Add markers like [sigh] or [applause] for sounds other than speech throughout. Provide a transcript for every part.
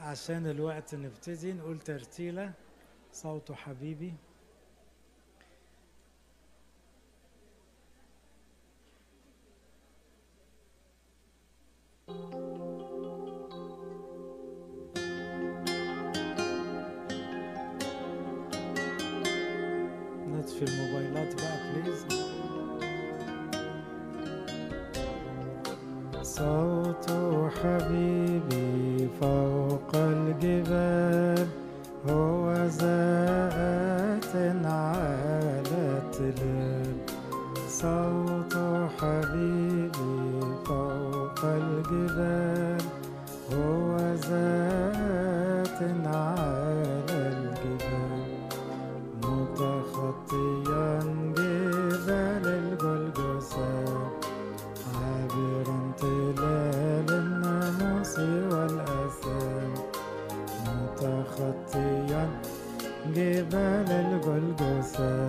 عشان الوقت نبتدي نقول ترتيلة. صوت حبيبي. جبال الجلجسة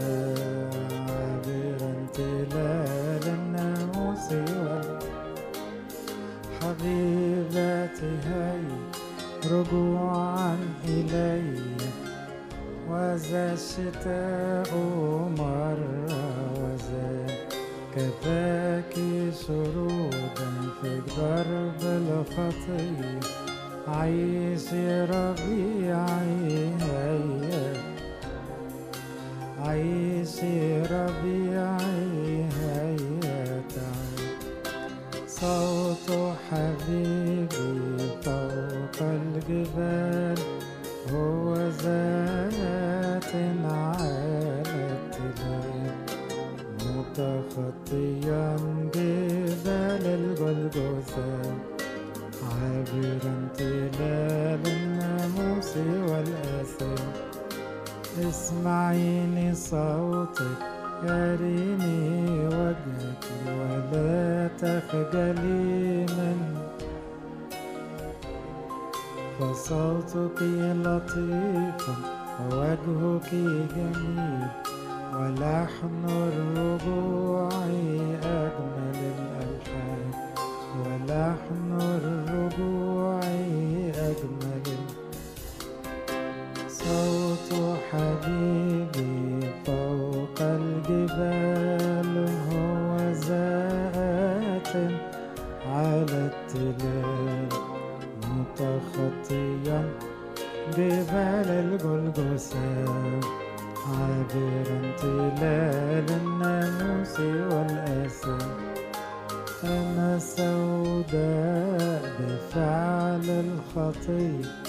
عابرا تلال الناموس حبيبتي هي رجوعا إلي وذا الشتاء مر وذا كفاك شرودا في درب الخطية عيشي ربيعي عيشي ربيعي اسمعيني صوتك يريني وجهك ولا تخجلي منه فصوتك لطيف ووجهك جميل ولحن الرجوع أجمل الألحان. ولحن الرجوع حبيبي فوق الجبال هو ذات على التلال متخطيا جبال الجلجسة عابرا تلال الناموس والأسى أنا سوداء بفعل الخطية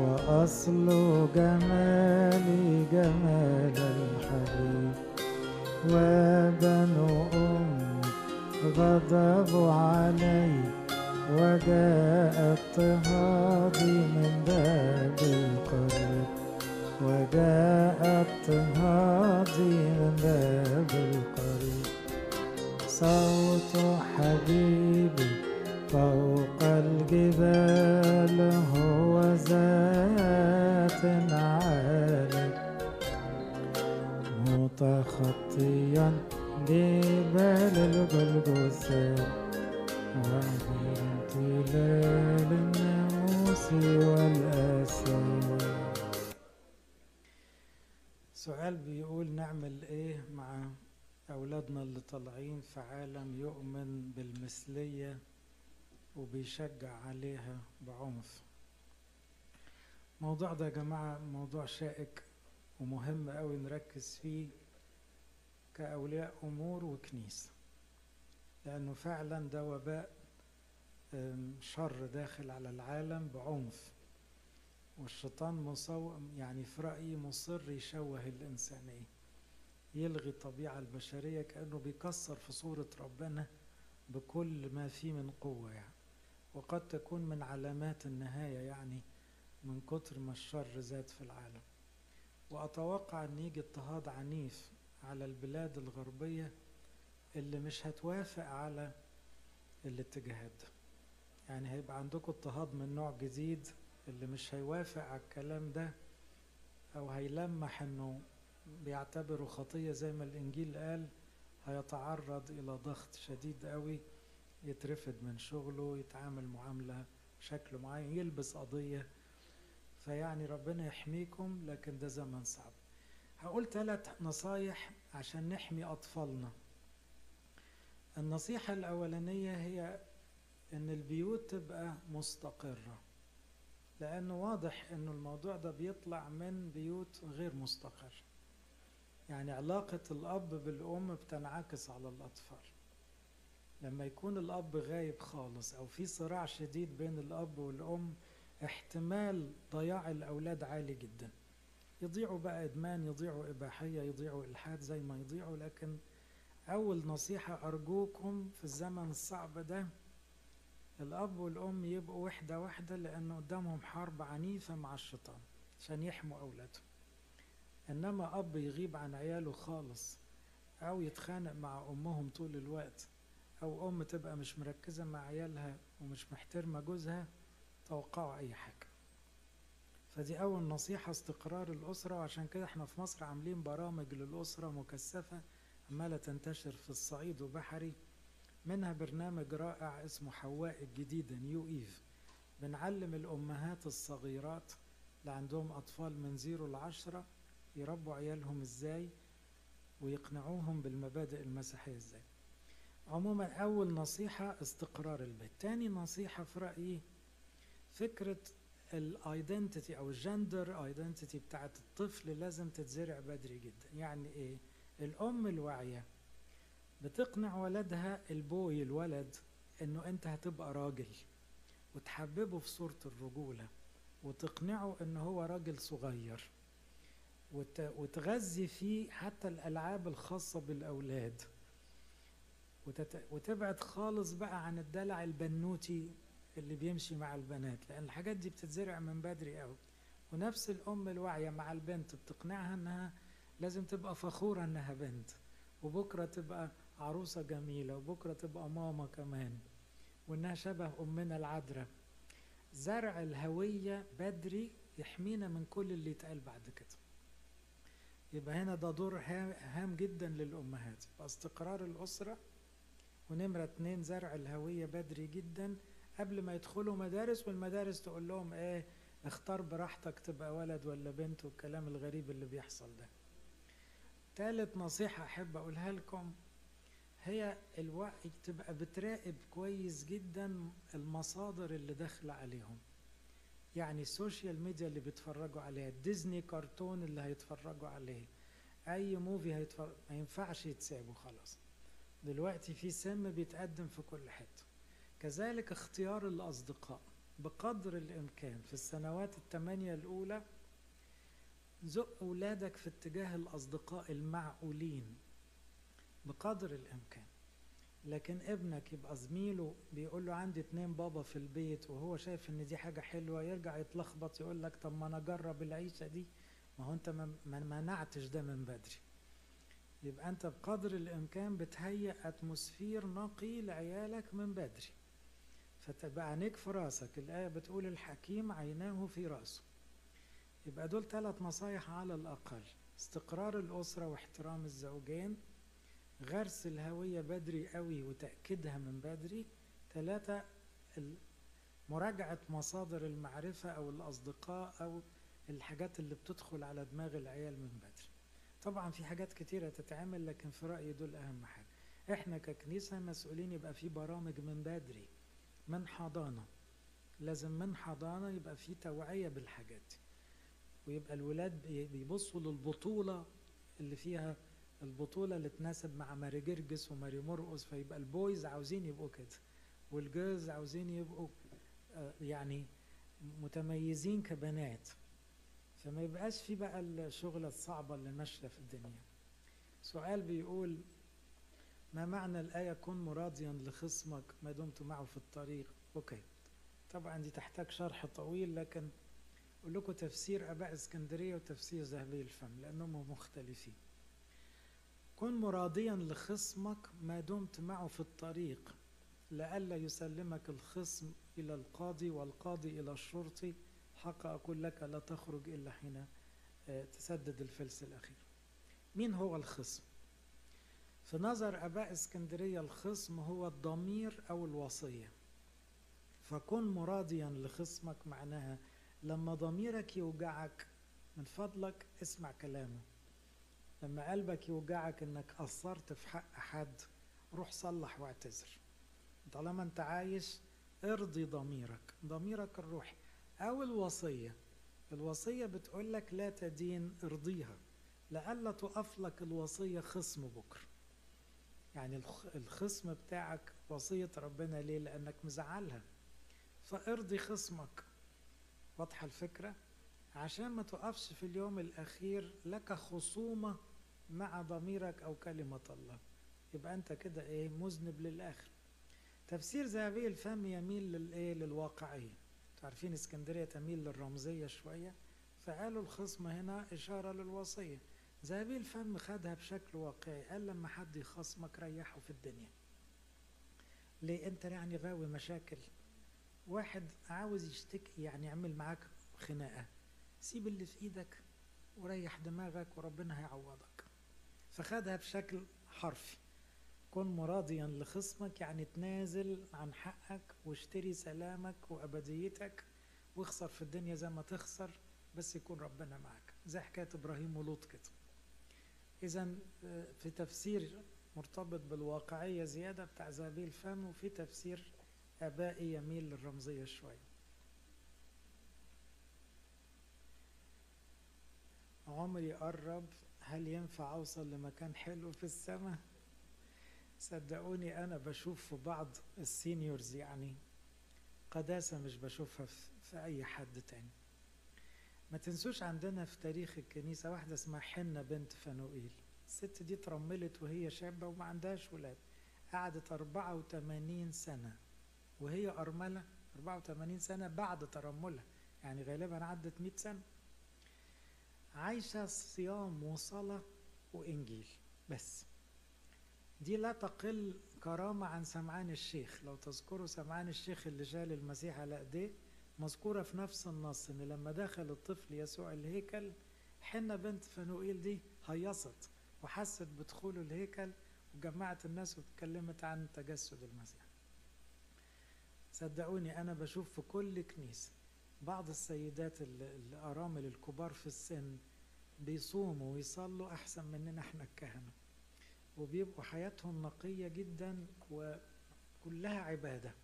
وأصل جمالي جمال الحبيب وبنو أمي غضبوا علي وجاء اضطهادي من باب القريب وجاء اضطهادي من باب القريب صوت حبيبي فوق الجبال هو سؤال بيقول نعمل إيه مع أولادنا اللي طالعين في عالم يؤمن بالمثلية وبيشجع عليها بعنف؟ الموضوع ده يا جماعة موضوع شائك ومهم أوي نركز فيه. كأولياء أمور وكنيسة لأنه فعلا ده وباء شر داخل على العالم بعنف. والشيطان مصو يعني في رأيي مصر يشوه الإنسانية يلغي الطبيعة البشرية كأنه بيكسر في صورة ربنا بكل ما فيه من قوة يعني. وقد تكون من علامات النهاية يعني من كتر ما الشر زاد في العالم. وأتوقع أن يجي اضطهاد عنيف على البلاد الغربية اللي مش هتوافق على الاتجاهات ده. يعني هيبقى عندكم اضطهاد من نوع جديد اللي مش هيوافق على الكلام ده أو هيلمح أنه بيعتبره خطية زي ما الإنجيل قال هيتعرض إلى ضغط شديد قوي يترفد من شغله يتعامل معاملة بشكل معين يلبس قضية. فيعني ربنا يحميكم لكن ده زمن صعب. هقول ثلاث نصايح عشان نحمي أطفالنا. النصيحة الأولانية هي إن البيوت تبقى مستقرة لأنه واضح إنه الموضوع ده بيطلع من بيوت غير مستقرة يعني علاقة الأب بالأم بتنعكس على الأطفال. لما يكون الأب غايب خالص أو في صراع شديد بين الأب والأم احتمال ضياع الأولاد عالي جدا. يضيعوا بقى إدمان يضيعوا إباحية يضيعوا إلحاد زي ما يضيعوا. لكن أول نصيحة أرجوكم في الزمن الصعب ده الأب والأم يبقوا وحدة واحدة لأنه قدامهم حرب عنيفة مع الشيطان عشان يحموا أولادهم. إنما أب يغيب عن عياله خالص أو يتخانق مع أمهم طول الوقت أو أم تبقى مش مركزة مع عيالها ومش محترمة جوزها توقعوا أي حاجة. فدي أول نصيحة استقرار الأسرة وعشان كده إحنا في مصر عاملين برامج للأسرة مكثفة عمالة تنتشر في الصعيد وبحري منها برنامج رائع اسمه حواء الجديدة New Eve. بنعلم الأمهات الصغيرات اللي عندهم أطفال من zero لعشرة يربوا عيالهم إزاي ويقنعوهم بالمبادئ المسيحية إزاي. عموما أول نصيحة استقرار البيت. تاني نصيحة في رأيي فكرة ال identity أو ال gender identity بتاعت الطفل لازم تتزرع بدري جدا. يعني إيه؟ الأم الواعية بتقنع ولدها البوي الولد إنه أنت هتبقى راجل وتحببه في صورة الرجولة وتقنعه انه هو راجل صغير وتغذي فيه حتى الألعاب الخاصة بالأولاد. وتبعد خالص بقى عن الدلع البنوتي اللي بيمشي مع البنات لأن الحاجات دي بتتزرع من بدري قوي ونفس الأم الواعية مع البنت بتقنعها إنها لازم تبقى فخورة إنها بنت وبكرة تبقى عروسة جميلة وبكرة تبقى ماما كمان وإنها شبه أمنا العذراء زرع الهوية بدري يحمينا من كل اللي يتقال بعد كده. يبقى هنا ده دور هام جدا للأمهات. يبقى استقرار الأسرة ونمرة اتنين زرع الهوية بدري جدا قبل ما يدخلوا مدارس والمدارس تقول لهم إيه اختار براحتك تبقى ولد ولا بنت والكلام الغريب اللي بيحصل ده. ثالث نصيحة أحب أقولها لكم هي الوعي تبقى بتراقب كويس جدا المصادر اللي داخلة عليهم. يعني ال social media اللي بيتفرجوا عليها ديزني كرتون اللي هيتفرجوا عليه أي movie هيتفرج ما ينفعش يتسابوا خلاص. دلوقتي في سم بيتقدم في كل حتة. كذلك اختيار الأصدقاء بقدر الإمكان في السنوات الثمانية الأولى زق أولادك في اتجاه الأصدقاء المعقولين بقدر الإمكان. لكن ابنك يبقى زميله بيقول له عندي اتنين بابا في البيت وهو شايف إن دي حاجة حلوة يرجع يتلخبط يقول لك طب ما أنا أجرب العيشة دي. ما هو أنت ما منعتش ده من بدري. يبقى أنت بقدر الإمكان بتهيئ اتموسفير نقي لعيالك من بدري. فتبقى عينيك في راسك. الآية بتقول الحكيم عيناه في راسه. يبقى دول ثلاث نصايح على الأقل. استقرار الأسرة واحترام الزوجين غرس الهوية بدري قوي وتأكيدها من بدري. ثلاثة مراجعة مصادر المعرفة أو الأصدقاء أو الحاجات اللي بتدخل على دماغ العيال من بدري. طبعا في حاجات كتيرة تتعمل لكن في رأيي دول أهم حاجة. إحنا ككنيسة مسؤولين يبقى في برامج من بدري. من حضانة. لازم من حضانة يبقى في توعية بالحاجات. دي ويبقى الولاد بيبصوا للبطولة اللي فيها البطولة اللي تناسب مع ماري جرجس وماري مرقص فيبقى ال boys عاوزين يبقوا كده. وال girls عاوزين يبقوا يعني متميزين كبنات. فما يبقاش في بقى الشغلة الصعبة اللي ماشية في الدنيا. سؤال بيقول ما معنى الآية كن مراضيا لخصمك ما دمت معه في الطريق. أوكي. طبعا دي تحتاج شرح طويل لكن أقول لكم تفسير أباء إسكندرية وتفسير ذهبي الفم لأنهم مختلفين. كن مراضيا لخصمك ما دمت معه في الطريق. لئلا يسلمك الخصم إلى القاضي والقاضي إلى الشرطي. حق أقول لك لا تخرج إلا حين آه، تسدد الفلس الأخير. مين هو الخصم؟ في نظر أباء اسكندرية الخصم هو الضمير أو الوصية. فكن مراضيا لخصمك معناها لما ضميرك يوجعك من فضلك اسمع كلامه. لما قلبك يوجعك إنك قصرت في حق حد روح صلح واعتذر. طالما أنت عايش ارضي ضميرك. ضميرك الروحي أو الوصية. الوصية بتقول لك لا تدين ارضيها. لألا تقف لك الوصية خصم بكرة. يعني الخصم بتاعك وصية ربنا ليه؟ لأنك مزعلها. فارضي خصمك. واضحة الفكرة؟ عشان ما تقفش في اليوم الأخير لك خصومة مع ضميرك أو كلمة الله. يبقى أنت كده إيه؟ مذنب للآخر. تفسير ذهبي الفم يميل للإيه للواقعية. عارفين إسكندرية تميل للرمزية شوية؟ فقالوا الخصم هنا إشارة للوصية. ذهبي الفم خدها بشكل واقعي. قال لما حد يخصمك ريحه في الدنيا. ليه انت يعني غاوي مشاكل؟ واحد عاوز يشتكي يعني يعمل معاك خناقة. سيب اللي في إيدك وريح دماغك وربنا هيعوضك. فخدها بشكل حرفي. كن مراضيا لخصمك يعني تنازل عن حقك واشتري سلامك وأبديتك واخسر في الدنيا زي ما تخسر بس يكون ربنا معك. زي حكاية إبراهيم ولوط كده. إذا آه، في تفسير مرتبط بالواقعية زيادة بتاع زابيل الفم وفي تفسير آبائي يميل للرمزية شوية. عمري قرب هل ينفع أوصل لمكان حلو في السماء؟ صدقوني أنا بشوف في بعض السينيورز يعني قداسة مش بشوفها في أي حد تاني. ما تنسوش عندنا في تاريخ الكنيسة واحدة اسمها حنة بنت فانوئيل. الست دي ترملت وهي شابة وما عندهاش ولاد. قعدت 84 سنة. وهي أرملة 84 سنة بعد ترملها. يعني غالبا عدت 100 سنة. عايشة صيام وصلاة وإنجيل. بس. دي لا تقل كرامة عن سمعان الشيخ. لو تذكروا سمعان الشيخ اللي شال المسيح على أيديه مذكورة في نفس النص إن لما دخل الطفل يسوع الهيكل حنة بنت فنوئيل دي هيصت وحست بدخوله الهيكل وجمعت الناس واتكلمت عن تجسد المسيح. صدقوني أنا بشوف في كل كنيسة بعض السيدات الأرامل الكبار في السن بيصوموا ويصلوا أحسن مننا إحنا الكهنة وبيبقوا حياتهم نقية جدا وكلها عبادة.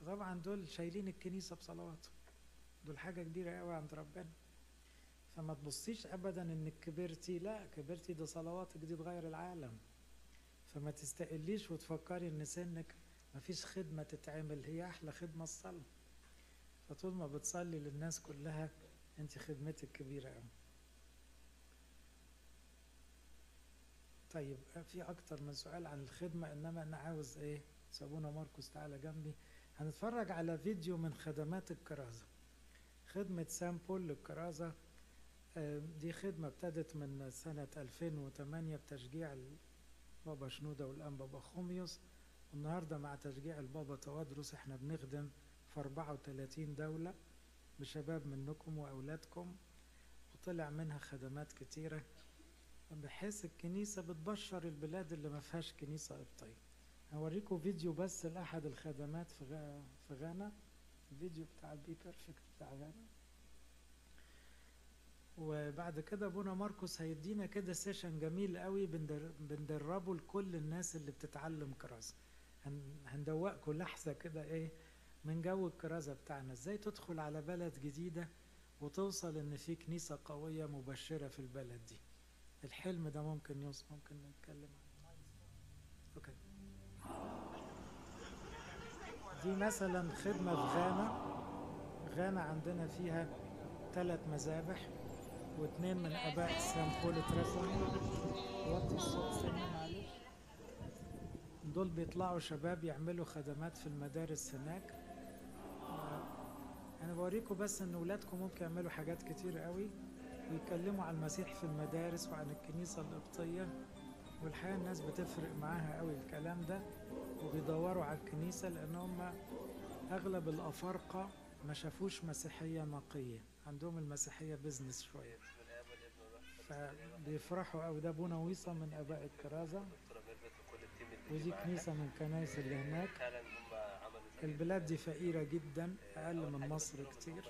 فطبعا دول شايلين الكنيسة بصلواتهم دول حاجة كبيرة قوي عند ربنا. فما تبصيش ابدا انك كبرتي لا كبرتي ده صلواتك دي تغير العالم. فما تستقليش وتفكري إن سنك ما فيش خدمة تتعمل هي أحلى خدمة الصلاة. فطول ما بتصلي للناس كلها أنت خدمتك كبيرة قوي طيب في أكتر من سؤال عن الخدمة إنما أنا عاوز إيه؟ سابونا ماركوس تعالى جنبي. هنتفرج على فيديو من خدمات الكرازة. خدمة سامبول للكرازة آه، دي خدمة ابتدت من سنة 2008 بتشجيع البابا شنودة والأنبا بخوميوس والنهاردة مع تشجيع البابا توادرس إحنا بنخدم في 34 دولة بشباب منكم وأولادكم وطلع منها خدمات كتيرة. بحيث الكنيسة بتبشر البلاد اللي ما فيهاش كنيسة قبطية هوريكم فيديو بس لأحد الخدمات في في غانا. الفيديو بتاع ال Be Perfect بتاع غانا. وبعد كده أبونا ماركوس هيدينا كده session جميل قوي بندربه لكل الناس اللي بتتعلم كرازة هندوقكم لحظة كده إيه من جو الكرازة بتاعنا. إزاي تدخل على بلد جديدة وتوصل إن في كنيسة قوية مبشرة في البلد دي. الحلم ده ممكن يوصل ممكن نتكلم عنه أوكي دي مثلا خدمة في غانا. غانا عندنا فيها ثلاث مذابح واثنين من أباء سان بول وطي الصوت دول بيطلعوا شباب يعملوا خدمات في المدارس هناك. أنا بوريكم بس إن ولادكم ممكن يعملوا حاجات كتير قوي. ويتكلموا عن المسيح في المدارس وعن الكنيسة القبطية. والحقيقة الناس بتفرق معاها قوي الكلام ده وبيدوروا على الكنيسة لأن هم أغلب الأفارقة ما شافوش مسيحية نقية عندهم المسيحية business شوية. فبيفرحوا قوي. ده ابونا ويصة من أباء الكرازة. ودي كنيسة من الكنايس اللي هناك. البلاد دي فقيرة جدا أقل من مصر كتير.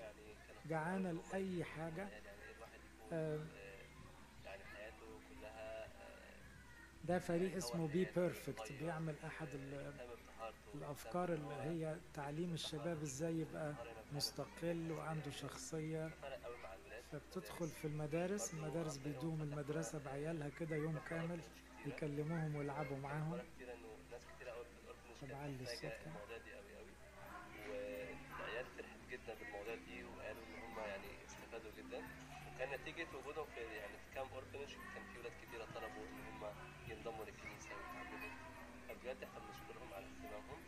جعانة لأي حاجة. ده فريق اسمه Be Perfect بيعمل أحد ال- الأفكار اللي هي تعليم الشباب إزاي يبقى مستقل وعنده شخصية. فبتدخل في المدارس المدارس بيدوهم المدرسة بعيالها كده يوم كامل يكلموهم ويلعبوا معاهم. طب الصوت كده والعيال فرحت جدا بالمواضيع دي وقالوا إن هم يعني استفادوا جدا. وكان نتيجة وجودهم في يعني في كام اورفنج كان في ولاد كتيرة طلبوا ان هم ينضموا للكنيسة ويتعلموا فبجد احنا بنشكرهم على اهتمامهم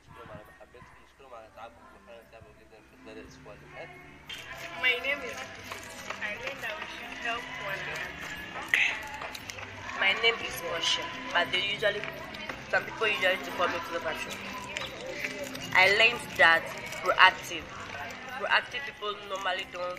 نشكرهم على محبتهم نشكرهم على تعبهم هم فعلا تعبوا جدا في خلال الاسبوع اللي فات My name is Eileen that we should help one another. My name is Moshe, but they usually, some people usually to call me Cleopatra. I learned that proactive, proactive people normally don't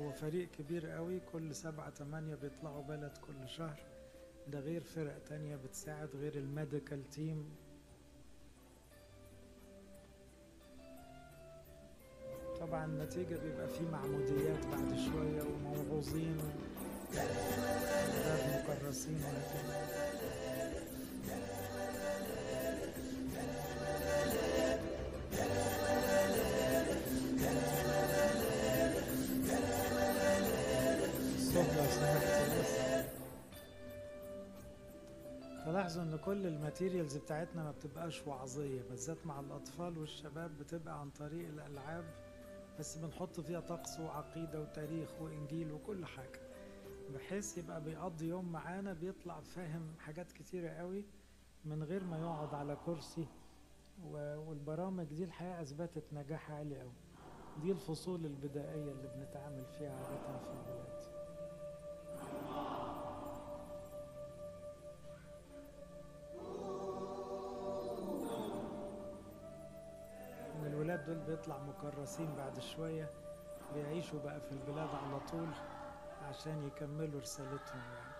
هو فريق كبير قوي كل سبعة تمانية بيطلعوا بلد كل شهر. ده غير فرق تانية بتساعد غير ال medical team طبعا النتيجة بيبقى فيه معموديات بعد شوية وموعوظين. وأولاد مكرسين وهكذا كل الماتيريالز بتاعتنا ما بتبقاش وعظية بالذات مع الأطفال والشباب بتبقى عن طريق الألعاب بس بنحط فيها طقس وعقيدة وتاريخ وإنجيل وكل حاجة بحيث يبقى بيقضي يوم معانا بيطلع فاهم حاجات كتيرة قوي من غير ما يقعد على كرسي والبرامج دي الحقيقة أثبتت نجاح عالي قوي. دي الفصول البدائية اللي بنتعامل فيها عادة في البلاد. الولاد دول بيطلع مكرسين بعد شوية بيعيشوا بقى في البلاد على طول عشان يكملوا رسالتهم يعني.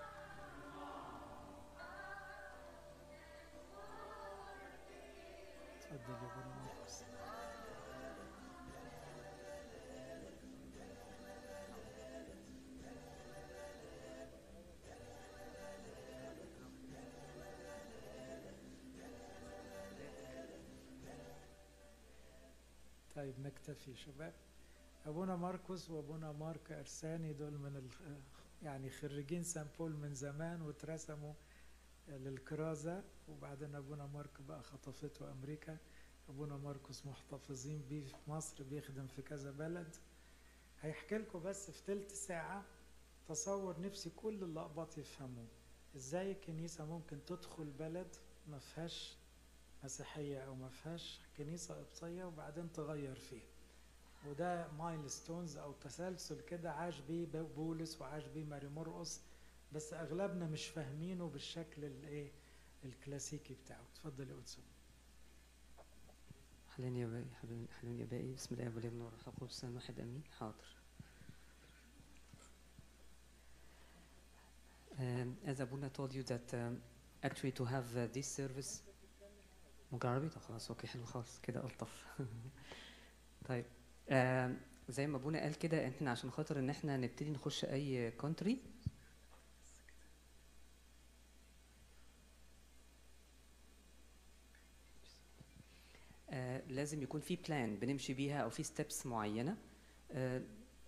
اتفضل يا ابو طيب نكتفي شباب أبونا ماركوس وأبونا مارك أرساني دول من ال... يعني خريجين سان بول من زمان واترسموا للكرازة. وبعدين أبونا مارك بقى خطفته أمريكا. أبونا ماركوس محتفظين بيه في مصر بيخدم في كذا بلد. هيحكي لكم بس في تلت ساعة تصور نفسي كل اللقبات يفهموه. إزاي الكنيسة ممكن تدخل بلد ما فيهاش مسيحية أو ما فيهاش كنيسة قبطية وبعدين تغير فيه. وده مايلستونز أو تسلسل كده عاش بيه بولس وعاش بيه ماري مرقس بس أغلبنا مش فاهمينه بالشكل الإيه الكلاسيكي بتاعه. اتفضل يا قدسون حلين يا باقي حلين, يا باقي بسم الله والابن والروح القدس واحد أمين. حاضر. Um, as Abuna told you that um, actually to have uh, this service ممكن عربي؟ طب خلاص okay حلو خالص كده ألطف. [laughs] طيب آم، زي ما أبونا قال كده إحنا عشان خاطر إن إحنا نبتدي نخش أي country آه، لازم يكون في plan بنمشي بيها أو في steps معينة. آه،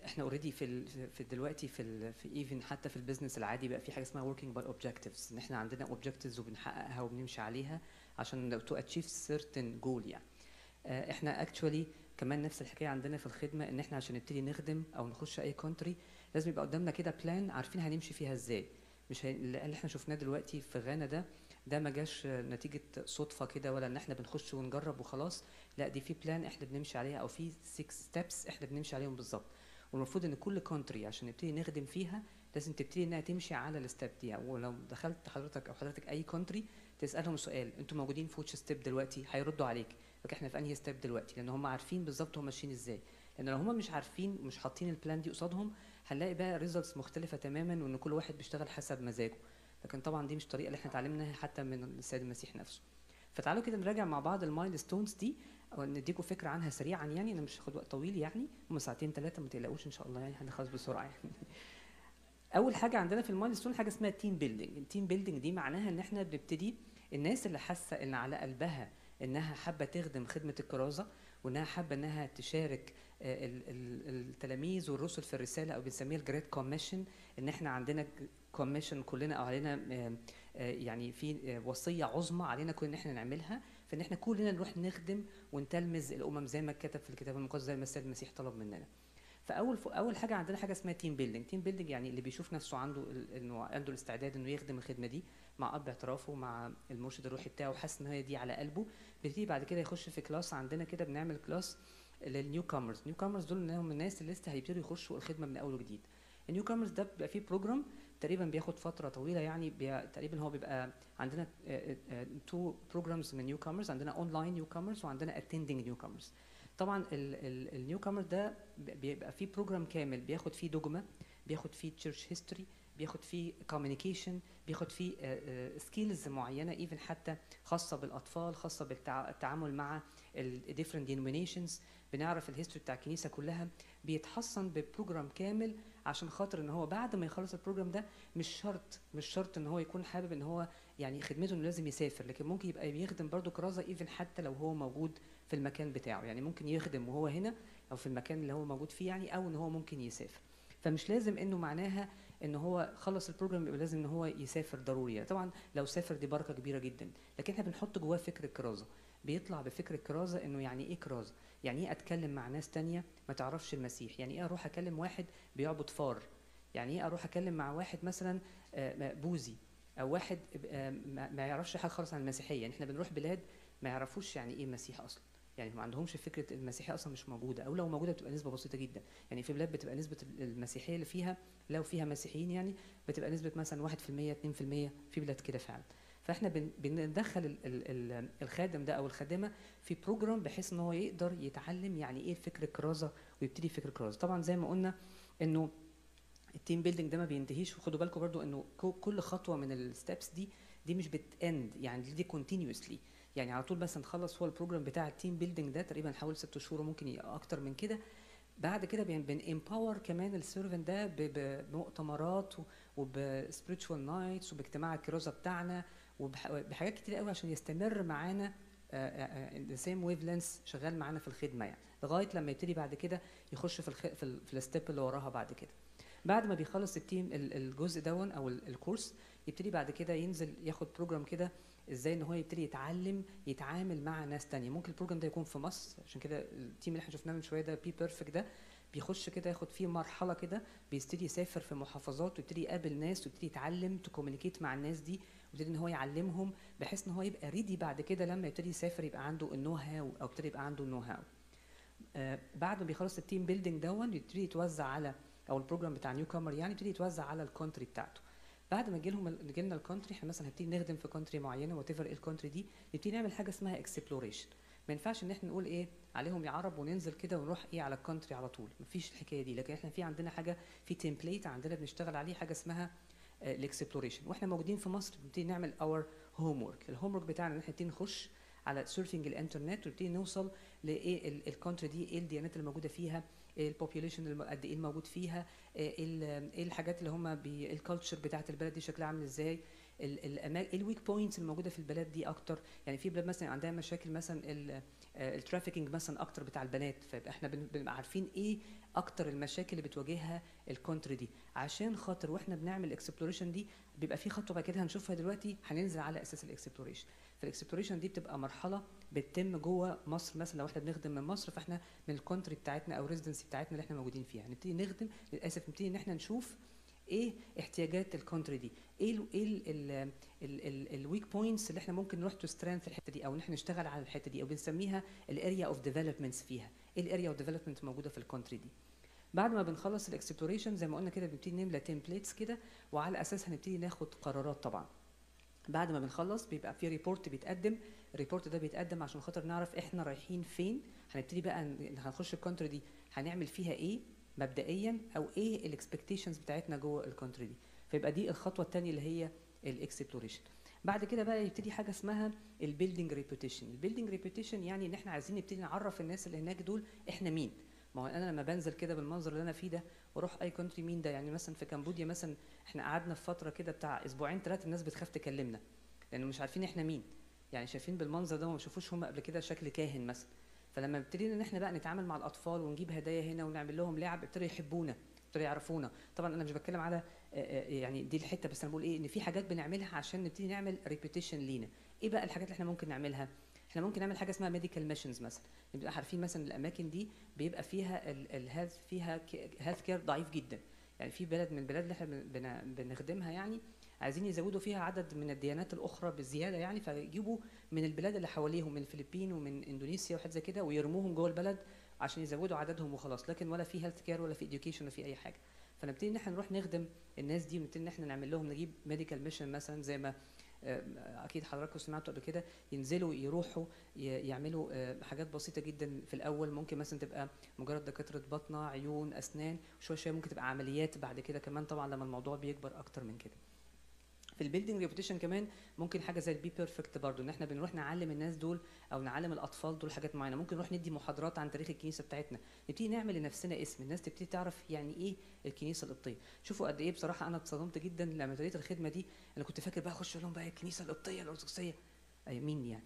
إحنا already في ال في دلوقتي في ال في even حتى في ال business العادي بقى في حاجة اسمها working by objectives. إن إحنا عندنا objectives وبنحققها وبنمشي عليها. عشان to achieve certain goal يعني. آه، إحنا actually كمان نفس الحكاية عندنا في الخدمة إن إحنا عشان نبتدي نخدم أو نخش أي country لازم يبقى قدامنا كده plan عارفين هنمشي فيها إزاي. مش. اللي إحنا شفناه دلوقتي في غانا ده ده ما جاش نتيجة صدفة كده ولا إن إحنا بنخش ونجرب وخلاص. لا دي في plan إحنا بنمشي عليها أو في 6 steps إحنا بنمشي عليهم بالظبط. والمفروض إن كل country عشان نبتدي نخدم فيها لازم تبتدي إنها تمشي على ال step دي. ولو دخلت حضرتك أو حضرتك أي country تسألهم سؤال أنتوا موجودين في which step دلوقتي؟ هيردوا عليك. لكن إحنا في أنهي step دلوقتي؟ لأن هم عارفين بالظبط هم ماشيين إزاي. لأن لو هم مش عارفين ومش حاطين ال plan دي قصادهم هنلاقي بقى results مختلفة تماما وإن كل واحد بيشتغل حسب مزاجه. لكن طبعا دي مش الطريقة اللي إحنا اتعلمناها حتى من السيد المسيح نفسه. فتعالوا كده نراجع مع بعض ال milestones دي أو نديكم فكرة عنها سريعا يعني أنا مش هاخد وقت طويل يعني هم ساعتين ثلاثة ما تقلقوش إن شاء الله يعني هنخلص بسرعة يعني. أول حاجة عندنا في ال milestone حاجة اسمها team building ال team building دي معناها إن إحنا بنبتدي الناس اللي حاسة إن على قلبها إنها حابة تخدم خدمة الكرازة وإنها حابة إنها تشارك آه، ال- ال- التلاميذ والرسل في الرسالة أو بنسميها ال great commission إن إحنا عندنا commission كلنا أو علينا آه، يعني في آه، وصية عظمى علينا كلنا إن إحنا نعملها. فإن إحنا كلنا نروح نخدم ونتلمذ الأمم زي ما اتكتب في الكتاب المقدس زي ما السيد المسيح طلب مننا. فاول أول حاجة عندنا حاجة اسمها team building team building يعني اللي بيشوف نفسه عنده إنه عنده الاستعداد إنه يخدم الخدمة دي مع أب اعترافه مع المرشد الروحي بتاعه حاسس إن هي دي على قلبه. بيبتدي بعد كده يخش في class عندنا كده بنعمل class لل newcomers newcomers دول إنهم الناس اللي لسه هيبتدوا يخشوا الخدمة من أول وجديد. ال newcomers ده بيبقى فيه program تقريبا بياخد فترة طويلة يعني. تقريبا هو بيبقى عندنا two programs من newcomers عندنا online newcomers وعندنا attending newcomers طبعا ال newcomer ده بيبقى فيه program كامل بياخد فيه دوجما بياخد فيه church history بياخد فيه communication بياخد فيه skills معينة even حتى خاصة بالأطفال خاصة بالتعامل مع ال different denominations. بنعرف ال history بتاع الكنيسة كلها بيتحصن ب program كامل عشان خاطر إن هو بعد ما يخلص ال program ده مش شرط مش شرط إن هو يكون حابب إن هو يعني خدمته إنه لازم يسافر لكن ممكن يبقى بيخدم برضه كرازة even حتى لو هو موجود في المكان بتاعه يعني ممكن يخدم وهو هنا أو في المكان اللي هو موجود فيه يعني أو إن هو ممكن يسافر. فمش لازم إنه معناها إن هو خلص ال program يبقى لازم إن هو يسافر ضروري يعني. طبعا لو سافر دي بركة كبيرة جدا لكن إحنا بنحط جواه فكر الكرازة. بيطلع بفكر الكرازة إنه يعني إيه كرازة؟ يعني إيه أتكلم مع ناس تانية ما تعرفش المسيح؟ يعني إيه أروح أكلم واحد بيعبد فار؟ يعني إيه أروح أكلم مع واحد مثلا بوذي؟ أو واحد ما يعرفش حاجة خالص عن المسيحية. يعني إحنا بنروح بلاد ما يعرفوش يعني إيه مسيح أصلا. يعني ما عندهمش فكرة المسيحية أصلا مش موجودة أو لو موجودة بتبقى نسبة بسيطة جدا. يعني في بلاد بتبقى نسبة المسيحية اللي فيها لو فيها مسيحيين يعني بتبقى نسبة مثلا 1% 2% في بلاد كده فعلا. فإحنا بندخل الخادم ده أو الخادمة في program بحيث إن هو يقدر يتعلم يعني إيه فكر الكرازه ويبتدي فكر الكرازه طبعا زي ما قلنا إنه ال team building ده ما بينتهيش وخدوا بالكم برضو إنه كل خطوة من ال steps دي دي مش بت end يعني دي continuously يعني على طول بس نخلص هو ال program بتاع ال team building ده تقريبا حوالي ست شهور وممكن أكتر من كده بعد كده بن empower كمان ال servant ده بمؤتمرات وب spiritual nights وباجتماع الكرازة بتاعنا وبحاجات كتير قوي عشان يستمر معانا the same wavelength شغال معانا في الخدمة يعني لغاية لما يبتدي بعد كده يخش في الخ... في. في ال step اللي وراها بعد كده بعد ما بيخلص ال team الجزء دون أو ال course يبتدي بعد كده ينزل ياخد program كده إزاي ان هو يبتدي يتعلم يتعامل مع ناس تانية. ممكن ال program ده يكون في مصر عشان كده ال team اللي إحنا شفناه من شوية ده Be Perfect ده بيخش كده ياخد فيه مرحلة كده بيبتدي يسافر في محافظات ويبتدي يقابل ناس ويبتدي يتعلم ت communicate مع الناس دي ويبتدي ان هو يعلمهم بحيث ان هو يبقى ready بعد كده لما يبتدي يسافر يبقى عنده ال know-how أو يبتدي يبقى عنده ال know-how آه بعد ما بيخلص ال team building دون يبتدي يتوزع على أو ال program بتاع newcomer يعني يبتدي يتوزع على ال country بتاعته. بعد ما لهم يجي لنا ال country إحنا مثلا هنبتدي نخدم في country معينة whatever ال country دي نبتدي نعمل حاجة اسمها exploration ما ينفعش إن إحنا نقول إيه عليهم يا عرب وننزل كده ونروح إيه على ال country على طول. مفيش الحكاية دي. لكن إحنا في عندنا حاجة في template عندنا بنشتغل عليه حاجة اسمها ال exploration وإحنا موجودين في مصر بنبتدي نعمل our homework ال homework بتاعنا إن إحنا نبتدي نخش على surfing الإنترنت ونبتدي نوصل لإيه ال country دي إيه الديانات اللي موجودة فيها. ال population قد إيه الموجود فيها إيه الحاجات اللي هم ال culture بتاعت البلد دي شكلها عامل إزاي ال weak points الموجوده في البلد دي أكتر. يعني في بلاد مثلا عندها مشاكل مثلا ال trafficking مثلا أكتر بتاع البنات. فاحنا بنبقى عارفين إيه أكتر المشاكل اللي بتواجهها ال country دي. عشان خاطر وإحنا بنعمل ال exploration دي بيبقى في خطوة بعد كده هنشوفها دلوقتي هننزل على أساس ال exploration فال exploration دي بتبقى مرحلة بتتم جوه مصر مثلا لو إحنا بنخدم من مصر فاحنا من ال country بتاعتنا أو residency بتاعتنا اللي إحنا موجودين فيها. نبتدي نخدم للأسف نبتدي إن إحنا نشوف إيه احتياجات ال country دي. إيه ال إيه ال weak points اللي إحنا ممكن نروح to strengthen في الحتة دي أو إن إحنا نشتغل على الحتة دي أو بنسميها ال area of developments فيها. إيه ال area of development موجودة في ال country دي؟ بعد ما بنخلص ال exploration زي ما قلنا كده بنبتدي نملى templates كده وعلى أساسها نبتدي ناخد قرارات طبعا. بعد ما بنخلص بيبقى في report بيتقدم. ال report ده بيتقدم عشان خاطر نعرف إحنا رايحين فين. هنبتدي بقى هنخش ال country دي هنعمل فيها إيه مبدئيا أو إيه ال expectations بتاعتنا جوه ال country دي. فيبقى دي الخطوة الثانية اللي هي ال exploration بعد كده بقى يبتدي حاجة اسمها ال building reputation ال building reputation يعني إن إحنا عايزين نبتدي نعرف الناس اللي هناك دول إحنا مين. ما هو أنا لما بنزل كده بالمنظر اللي أنا فيه ده وأروح أي country مين ده يعني مثلا في كمبوديا مثلا إحنا قعدنا في فترة كده بتاع أسبوعين ثلاثة الناس بتخاف تكلمنا لأنه مش عارفين إحنا مين. يعني شايفين بالمنظر ده وما شافوش هم قبل كده شكل كاهن مثلا. فلما ابتدينا إن إحنا بقى نتعامل مع الأطفال ونجيب هدايا هنا ونعمل لهم لعب ابتدوا يحبونا ابتدوا يعرفونا. طبعا أنا مش بتكلم على يعني دي الحتة بس أنا بقول إيه إن في حاجات بنعملها عشان نبتدي نعمل reputation لينا. إيه بقى الحاجات اللي إحنا ممكن نعملها؟ إحنا ممكن نعمل حاجة اسمها medical missions مثلا. نبقى عارفين مثلا الأماكن دي بيبقى فيها ال health فيها health care ضعيف جدا. يعني في بلد من البلاد اللي إحنا بن- بن- بنخدمها يعني عايزين يزودوا فيها عدد من الديانات الأخرى بزيادة يعني فيجيبوا من البلاد اللي حواليهم من الفلبين ومن إندونيسيا وحاجات زي كده ويرموهم جوه البلد عشان يزودوا عددهم وخلاص. لكن ولا في health care ولا في education ولا في أي حاجة. فنبتدي إن إحنا نروح نخدم الناس دي ونبتدي إن إحنا نعمل لهم نجيب medical mission مثلا زي ما أكيد حضراتكم سمعتوا قبل كده ينزلوا يروحوا يعملوا آه، حاجات بسيطة جدا في الأول. ممكن مثلا تبقى مجرد دكاترة بطنة عيون أسنان شوية شوية ممكن تبقى عمليات بعد كده كمان طبعا لما الموضوع بيكبر أكتر من كده. في ال building reputation كمان ممكن حاجة زي ال Be Perfect برضو إن إحنا بنروح نعلم الناس دول أو نعلم الأطفال دول حاجات معينة. ممكن نروح ندي محاضرات عن تاريخ الكنيسة بتاعتنا. نبتدي نعمل لنفسنا اسم الناس تبتدي تعرف يعني إيه الكنيسة القبطية. شوفوا قد إيه بصراحة أنا اتصدمت جدا لما ابتديت الخدمة دي أنا كنت فاكر بقى أخش لهم بقى الكنيسة القبطية الأرثوذكسية. مين يعني؟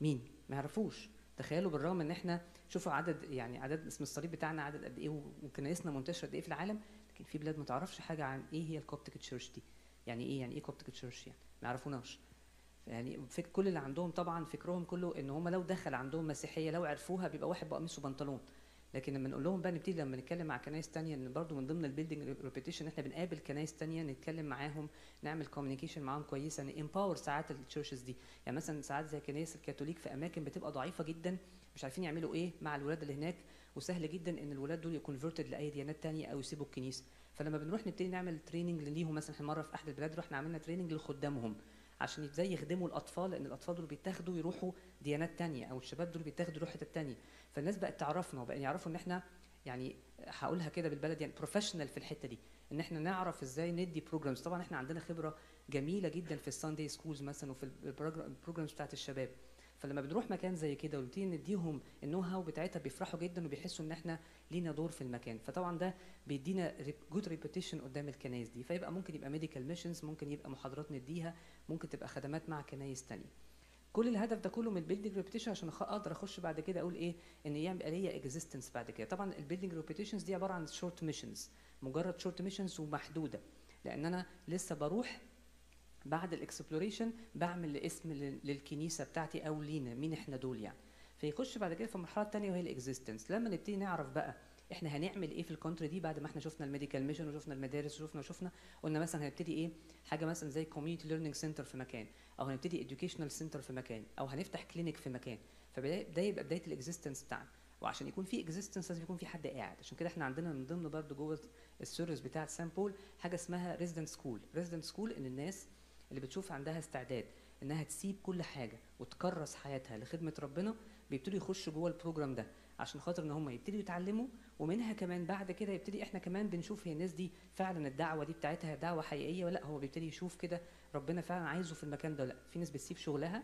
مين؟ ما يعرفوش. تخيلوا بالرغم إن إحنا شوفوا عدد يعني عدد اسم الصليب بتاعنا عدد قد إيه وكنايسنا منتشرة قد إيه في العالم لكن في بلاد ما تعرفش حاجة عن إيه هي ال Coptic church دي. يعني إيه؟ يعني إيه Coptic church يعني؟ ما يعرفوناش يعني كل اللي عندهم طبعا فكرهم كله إن هم لو دخل عندهم مسيحية لو عرفوها بيبقى واحد بقميص وبنطلون لكن لما نقول لهم بقى نبتدي لما نتكلم مع كنايس تانية إن برضو من ضمن ال building reputation إحنا بنقابل كنايس تانية نتكلم معاهم نعمل communication معاهم كويسة ن empower ساعات ال churches دي. يعني مثلا ساعات زي كنايس الكاثوليك في أماكن بتبقى ضعيفة جدا مش عارفين يعملوا إيه مع الولاد اللي هناك وسهل جدا إن الولاد دول ي converted لأي ديانات تانية أو يسيبوا الكنيسة. فلما بنروح نبتدي نعمل training ليهم مثلا إحنا مرة في أحد البلاد رحنا عملنا training لخدامهم عشان إزاي يخدموا الأطفال لأن الأطفال دول بيتاخدوا يروحوا ديانات تانية أو الشباب دول بيتاخدوا يروحوا حتت تانية. فالناس بقت تعرفنا وبقى يعرفوا إن إحنا يعني هقولها كده بالبلد يعني professional في الحتة دي إن إحنا نعرف إزاي ندي programs طبعا إحنا عندنا خبرة جميلة جدا في ال Sunday schools مثلا وفي ال programs بتاعت الشباب. فلما بنروح مكان زي كده ونبتدي نديهم ال know-how بتاعتها بيفرحوا جدا وبيحسوا إن إحنا لينا دور في المكان. فطبعا ده بيدينا good reputation قدام الكنايس دي. فيبقى ممكن يبقى medical missions ممكن يبقى محاضرات نديها ممكن تبقى خدمات مع كنايس تانية. كل الهدف ده كله من ال building reputation عشان أقدر أخش بعد كده أقول إيه؟ إن يبقى ليا existence بعد كده. طبعا ال building reputations دي عبارة عن short missions مجرد short missions ومحدودة. لأن أنا لسه بروح بعد ال exploration بعمل اسم لل- للكنيسة بتاعتي أو لينا مين إحنا دول يعني. فيخش بعد كده في المرحله الثانية وهي ال existence لما نبتدي نعرف بقى إحنا هنعمل إيه في ال country دي بعد ما إحنا شفنا ال medical mission وشفنا المدارس وشفنا وشفنا قلنا مثلا هنبتدي إيه؟ حاجة مثلا زي community learning center في مكان أو هنبتدي educational center في مكان أو هنفتح clinic في مكان. فده يبقى بداية ال existence بتاعنا. وعشان يكون في existence لازم يكون في حد قاعد. عشان كده إحنا عندنا من ضمن برضه جوه ال service بتاعه Saint Paul حاجة اسمها resident school resident school إن الناس اللي بتشوف عندها استعداد إنها تسيب كل حاجة وتكرس حياتها لخدمة ربنا بيبتدوا يخشوا جوه ال program ده عشان خاطر إن هم يبتدوا يتعلموا ومنها كمان بعد كده يبتدي إحنا كمان بنشوف هي الناس دي فعلا الدعوة دي بتاعتها دعوة حقيقية ولا لأ؟ هو بيبتدي يشوف كده ربنا فعلا عايزه في المكان ده ولا لأ؟ في ناس بتسيب شغلها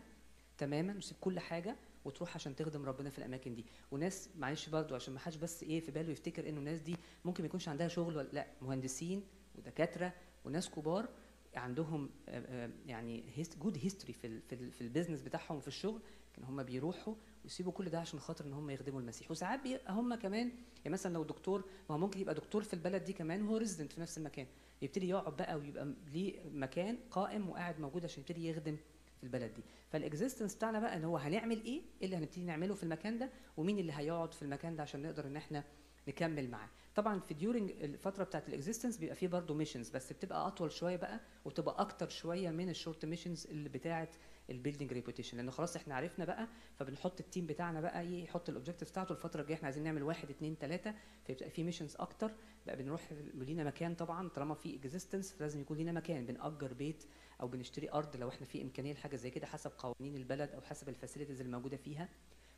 تماما وتسيب كل حاجة وتروح عشان تخدم ربنا في الأماكن دي. وناس معلش برضو عشان ما حدش بس إيه في باله يفتكر إنه الناس دي ممكن ما يكونش عندها شغل ولا لأ؟ مهندسين ودكاترة وناس كبار عندهم آه، آه، يعني good history في في, ال في ال business بتاعهم في الشغل كان هم بيروحوا ويسيبوا كل ده عشان خاطر إن هم يخدموا المسيح. وساعات هم كمان يعني مثلا لو دكتور ما هو ممكن يبقى دكتور في البلد دي كمان وهو resident في نفس المكان يبتدي يقعد بقى ويبقى ليه مكان قائم وقاعد موجود عشان يبتدي يخدم في البلد دي. فال existence بتاعنا بقى إن هو هنعمل إيه؟ إيه اللي هنبتدي نعمله في المكان ده؟ ومين اللي هيقعد في المكان ده عشان نقدر إن إحنا نكمل معاه. طبعا في during الفترة بتاعت ال existence بيبقى فيه برضه missions بس بتبقى أطول شوية بقى وتبقى أكتر شوية من ال short missions اللي بتاعت ال building reputation لأنه خلاص إحنا عرفنا بقى فبنحط ال team بتاعنا بقى إيه يحط ال objective بتاعته الفترة الجاية. إحنا عايزين نعمل واحد اتنين تلاتة فيبقى في missions أكتر. بقى بنروح لينا مكان طبعا طالما في existence لازم يكون لينا مكان. بنأجر بيت أو بنشتري أرض لو إحنا في إمكانية لحاجة زي كده حسب قوانين البلد أو حسب ال facilities اللي موجوده فيها.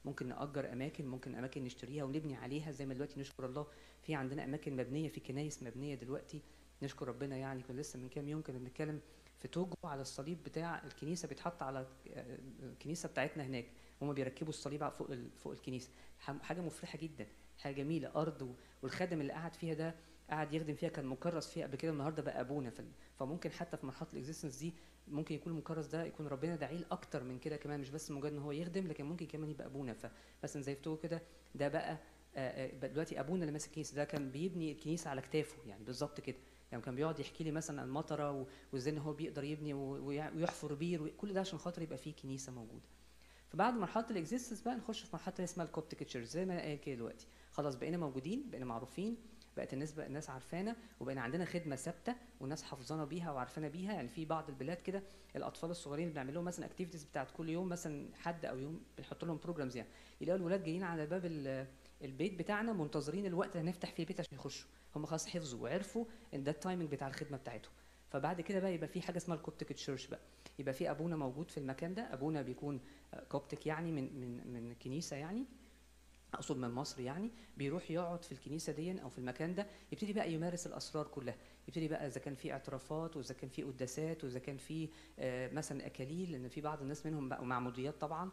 ممكن نأجر أماكن ممكن أماكن نشتريها ونبني عليها زي ما دلوقتي نشكر الله في عندنا أماكن مبنية في كنايس مبنية دلوقتي. نشكر ربنا يعني كنا لسه من كام يوم كنا بنتكلم في توجو على الصليب بتاع الكنيسة بيتحط على آه، الكنيسة بتاعتنا هناك. هما بيركبوا الصليب فوق فوق الكنيسة. ح- حاجة مفرحة جدا حاجة جميلة. أرض و- والخادم اللي قعد فيها ده قعد يخدم فيها كان مكرس فيها. قبل كده النهارده بقى أبونا فممكن حتى في مرحلة ال existence دي ممكن يكون المكرس ده يكون ربنا داعيه أكتر من كده كمان مش بس مجرد إن هو يخدم لكن ممكن كمان يبقى أبونا. فمثلا زي فتوه كده ده بقى آه، آه، بقى دلوقتي أبونا اللي ماسك الكنيسة ده كان بيبني الكنيسة على كتافه يعني بالظبط كده. يعني كان بيقعد يحكي لي مثلا عن وإزاي إن هو بيقدر يبني ويحفر بير وكل ده عشان خاطر يبقى فيه كنيسة موجودة. فبعد مرحلة ال existence بقى نخش في مرحلة اسمها ال Coptic زي ما قال كده دلوقتي. خلاص بقينا موجودين بقينا معروفين. بقت الناس بقى الناس عارفانا وبقينا عندنا خدمة ثابتة والناس حافظانا بيها وعارفانا بيها. يعني في بعض البلاد كده الأطفال الصغيرين اللي بنعمل لهم مثلا activities بتاعت كل يوم مثلا حد أو يوم بنحط لهم programs يعني. يلاقوا الولاد جايين على باب ال- البيت بتاعنا منتظرين الوقت اللي هنفتح فيه البيت عشان يخشوا. هم خلاص حفظوا وعرفوا إن ده ال timing بتاع الخدمة بتاعتهم. فبعد كده بقى يبقى في حاجة اسمها ال Coptic church بقى. يبقى في أبونا موجود في المكان ده. أبونا بيكون Coptic يعني من من من كنيسة يعني. أقصد من مصر يعني بيروح يقعد في الكنيسة دي أو في المكان ده يبتدي بقى يمارس الأسرار كلها. يبتدي بقى إذا كان في اعترافات وإذا كان في قداسات وإذا كان في آه، مثلا أكاليل لأن في بعض الناس منهم بقوا معموديات طبعا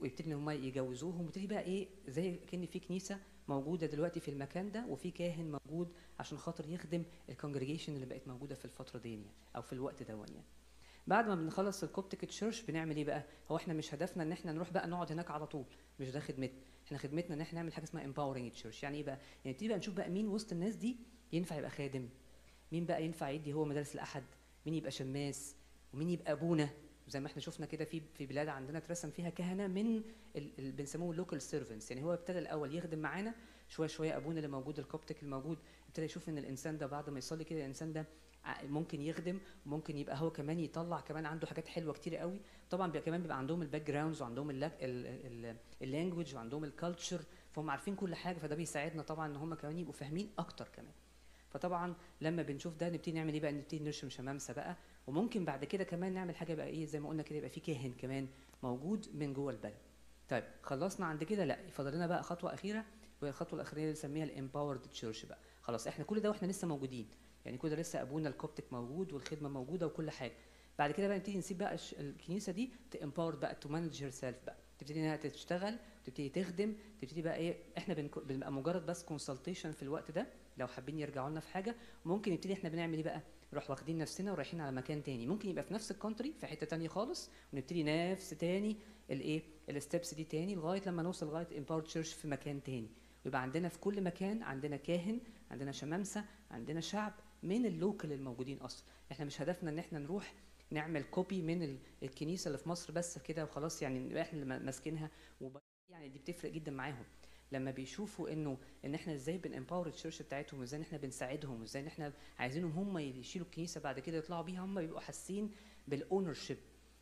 ويبتدي إن هم يجوزوهم. ويبتدي بقى إيه زي كأن في كنيسة موجودة دلوقتي في المكان ده وفي كاهن موجود عشان خاطر يخدم ال congregation اللي بقت موجودة في الفترة دي يعني أو في الوقت ده يعني. بعد ما بنخلص ال Coptic church بنعمل إيه بقى؟ هو إحنا مش هدفنا إن إحنا نروح بقى نقعد هناك على طول مش ده خدمتنا. إحنا خدمتنا ان إحنا نعمل حاجة اسمها empowering church يعني إيه بقى؟ يعني نبتدي بقى نشوف بقى مين وسط الناس دي ينفع يبقى خادم. مين بقى ينفع يدي هو مدارس الاحد مين يبقى شماس؟ ومين يبقى أبونا؟ زي ما إحنا شفنا كده في في بلاد عندنا اترسم فيها كهنة من اللي بنسموه ال local servants يعني هو ابتدى الأول يخدم معانا شوية شوية أبونا اللي موجود ال Coptic الموجود ابتدى يشوف إن الإنسان ده بعد ما يصلي كده الإنسان ده ممكن يخدم وممكن يبقى هو كمان يطلع كمان عنده حاجات حلوة كتير قوي. طبعا بيبقى كمان بيبقى عندهم ال backgrounds وعندهم ال language وعندهم ال culture فهم عارفين كل حاجة فده بيساعدنا طبعا إن هم كمان يبقوا فاهمين أكتر كمان. فطبعا لما بنشوف ده نبتدي نعمل إيه بقى؟ نبتدي نرسم شمامسة بقى. وممكن بعد كده كمان نعمل حاجة بقى إيه؟ زي ما قلنا كده يبقى في كاهن كمان موجود من جوه البلد. طيب خلصنا عند كده؟ لا فاضل لنا بقى خطوة أخيرة وهي الخطوه الاخرانيه اللي بنسميها ال empowered church بقى. خلاص إحنا كل ده وإحنا لسه موجودين. يعني كل ده لسه أبونا ال Coptic موجود والخدمة موجودة وكل حاجة. بعد كده بقى نبتدي نسيب بقى الكنيسة دي ت empower بقى to manage herself بقى. تبتدي إنها تشتغل تبتدي تخدم تبتدي بقى إيه إحنا بنبقى مجرد بس consultation في الوقت ده. لو حابين يرجعوا لنا في حاجة ممكن نبتدي إحنا بنعمل إيه بقى؟ نروح واخدين نفسنا ورايحين على مكان تاني. ممكن يبقى في نفس ال country في حتة تانية خالص ونبتدي نفس تاني الايه ال steps دي تاني لغاية لما نوصل لغاية empower church في مكان تاني. ويبقى عندنا في كل مكان عندنا كاهن عندنا شمامسة عندنا شعب من ال local الموجودين أصلا. إحنا مش هدفنا إن إحنا نروح نعمل copy من ال- الكنيسة اللي في مصر بس كده وخلاص يعني إحنا اللي ماسكينها. يعني دي بتفرق جدا معاهم. لما بيشوفوا إنه إن إحنا إزاي بن empower ال church بتاعتهم وإزاي إن إحنا بنساعدهم وإزاي إن إحنا عايزينهم هم يشيلوا الكنيسة بعد كده يطلعوا بيها هم بيبقوا حاسين بال ownership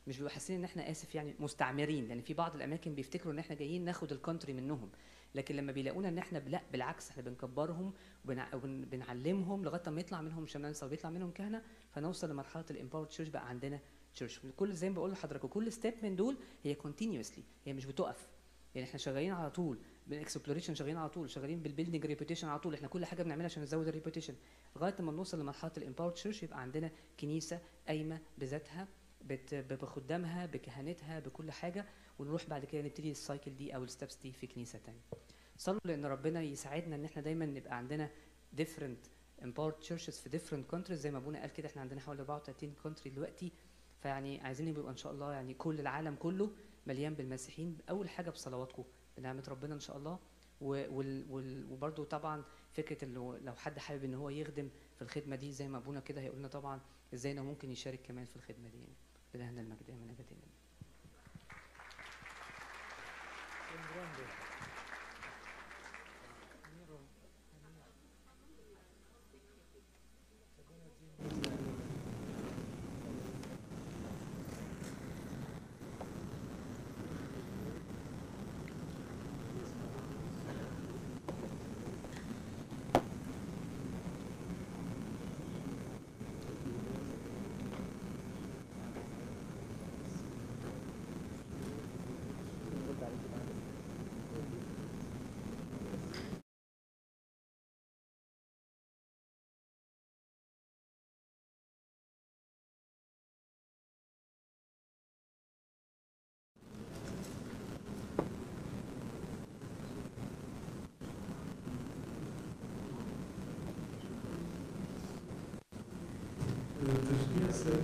مش بيبقوا حاسين إن إحنا آسف يعني مستعمرين. لأن في بعض الأماكن بيفتكروا إن إحنا جايين ناخد ال country منهم. لكن لما بيلاقونا إن إحنا لأ بالعكس إحنا بنكبرهم وبنع- وبنعلمهم لغاية ما يطلع منهم شمامسه وبيطلع منهم كهنة فنوصل لمرحلة ال empowered church بقى عندنا church كل زي ما بقول لحضراتكم كل step من دول هي continuously هي مش بتقف. يعني إحنا شغالين على طول بال exploration شغالين على طول شغالين بال building reputation على طول. إحنا كل حاجة بنعملها عشان نزود ال reputation لغاية ما نوصل لمرحلة ال empowered church يبقى عندنا كنيسة قايمة بذاتها بخدامها بكهنتها بكل حاجة ونروح بعد كده نبتدي السايكل دي أو الستبس دي في كنيسة تانية. صلوا لأن ربنا يساعدنا إن إحنا دايما نبقى عندنا different empowered churches في different countries. زي ما أبونا قال كده إحنا عندنا حوالي 34 country دلوقتي. فيعني عايزين يبقى إن شاء الله يعني كل العالم كله مليان بالمسيحيين. أول حاجة بصلواتكم بنعمة ربنا إن شاء الله. و- وال- وال- وبرضه طبعا فكرة إنه لو حد حابب إن هو يخدم في الخدمة دي زي ما أبونا كده هيقول لنا طبعا إزاي إنه ممكن يشارك كمان في الخدمة دي يعني. Gracias. Thank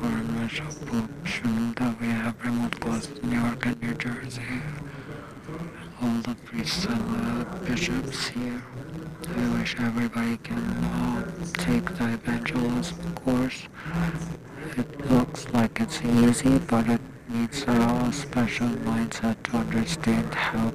you very much. We have remote in New York and New Jersey. All the priests and bishops here. I wish everybody can take the evangelism course. It looks like it's easy, but it needs a special mindset to understand how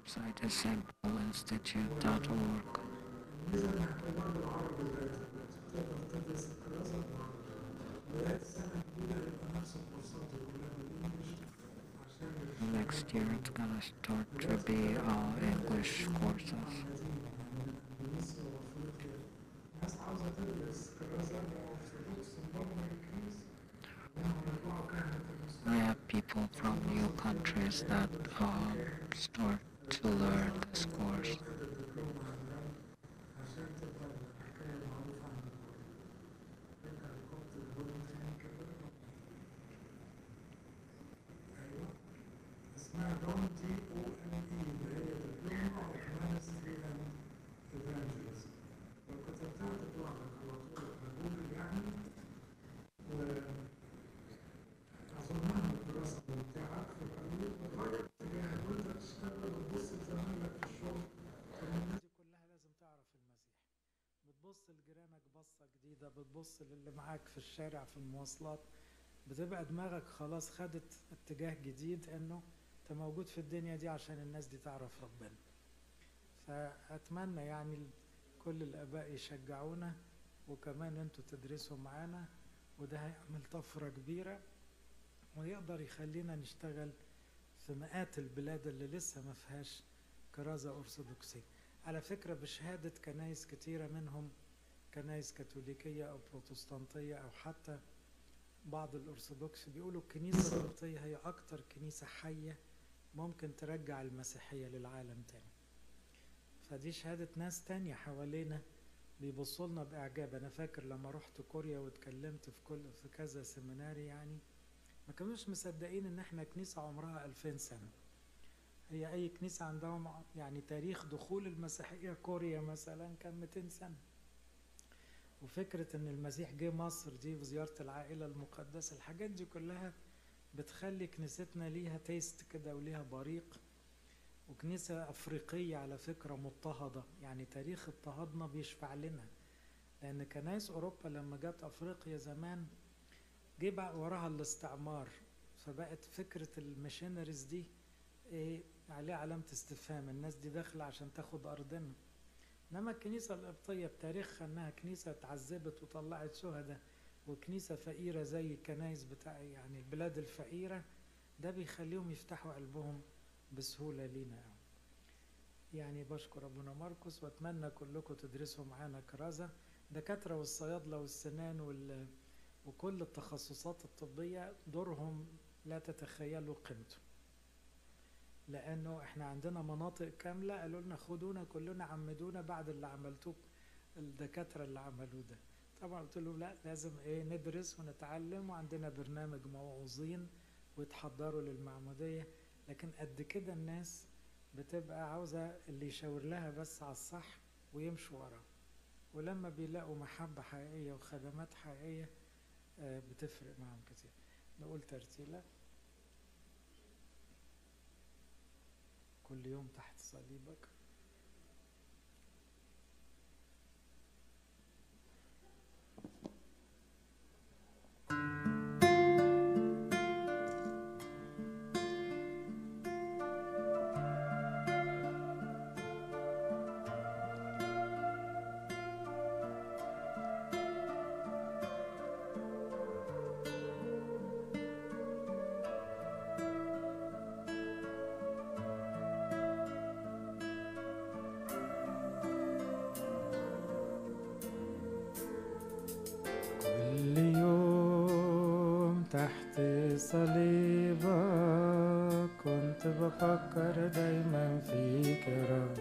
Website is stpaulinstitute.org. Next year it's gonna start to be all English courses. We have people from new countries that uh, start to learn this course. الشارع في المواصلات بتبقى دماغك خلاص خدت اتجاه جديد إنه أنت موجود في الدنيا دي عشان الناس دي تعرف ربنا. فأتمنى يعني كل الآباء يشجعونا وكمان أنتوا تدرسوا معانا وده هيعمل طفرة كبيرة ويقدر يخلينا نشتغل في مئات البلاد اللي لسه ما فيهاش كرازة أرثوذكسية. على فكرة بشهادة كنايس كتيرة منهم كنايس كاثوليكية أو بروتستانتية أو حتى بعض الأرثوذكس بيقولوا الكنيسة القبطية هي أكتر كنيسة حية ممكن ترجع المسيحية للعالم تاني. فدي شهادة ناس تانية حوالينا بيبصوا لنا بإعجاب. أنا فاكر لما رحت كوريا واتكلمت في كل في كذا سيميناري يعني ما كانوش مصدقين إن إحنا كنيسة عمرها 2000 سنة. هي أي كنيسة عندهم يعني تاريخ دخول المسيحية كوريا مثلا كان 200 سنة. وفكرة إن المسيح جه مصر دي وزيارة العائلة المقدسة الحاجات دي كلها بتخلي كنيستنا ليها taste كده وليها بريق. وكنيسة أفريقية على فكرة مضطهدة يعني تاريخ اضطهادنا بيشفع لنا. لأن كنايس أوروبا لما جت أفريقيا زمان جه بقى وراها الاستعمار فبقت فكرة ال missionaries دي إيه عليها علامة استفهام. الناس دي داخلة عشان تاخد أرضنا. إنما الكنيسة القبطية بتاريخها إنها كنيسة اتعذبت وطلعت شهداء وكنيسة فقيرة زي الكنايس بتاع يعني البلاد الفقيرة. ده بيخليهم يفتحوا قلبهم بسهولة لينا يعني. يعني بشكر أبونا ماركوس وأتمنى كلكم تدرسوا معانا كرازة. دكاترة والصيادلة والسنان وال... وكل التخصصات الطبية دورهم لا تتخيلوا قيمته. لأنه إحنا عندنا مناطق كاملة قالوا لنا خدونا كلنا عمدونا بعد اللي عملتوه الدكاترة اللي عملوه ده. طبعا قلت لهم لا لازم إيه ندرس ونتعلم وعندنا برنامج موعوظين ويتحضروا للمعمودية. لكن قد كده الناس بتبقى عاوزة اللي يشاور لها بس على الصح ويمشوا وراه. ولما بيلاقوا محبة حقيقية وخدمات حقيقية بتفرق معهم كتير. نقول ترتيلة. كل يوم تحت صليبك؟ صليبك كنت بفكر دايما فيك يا رب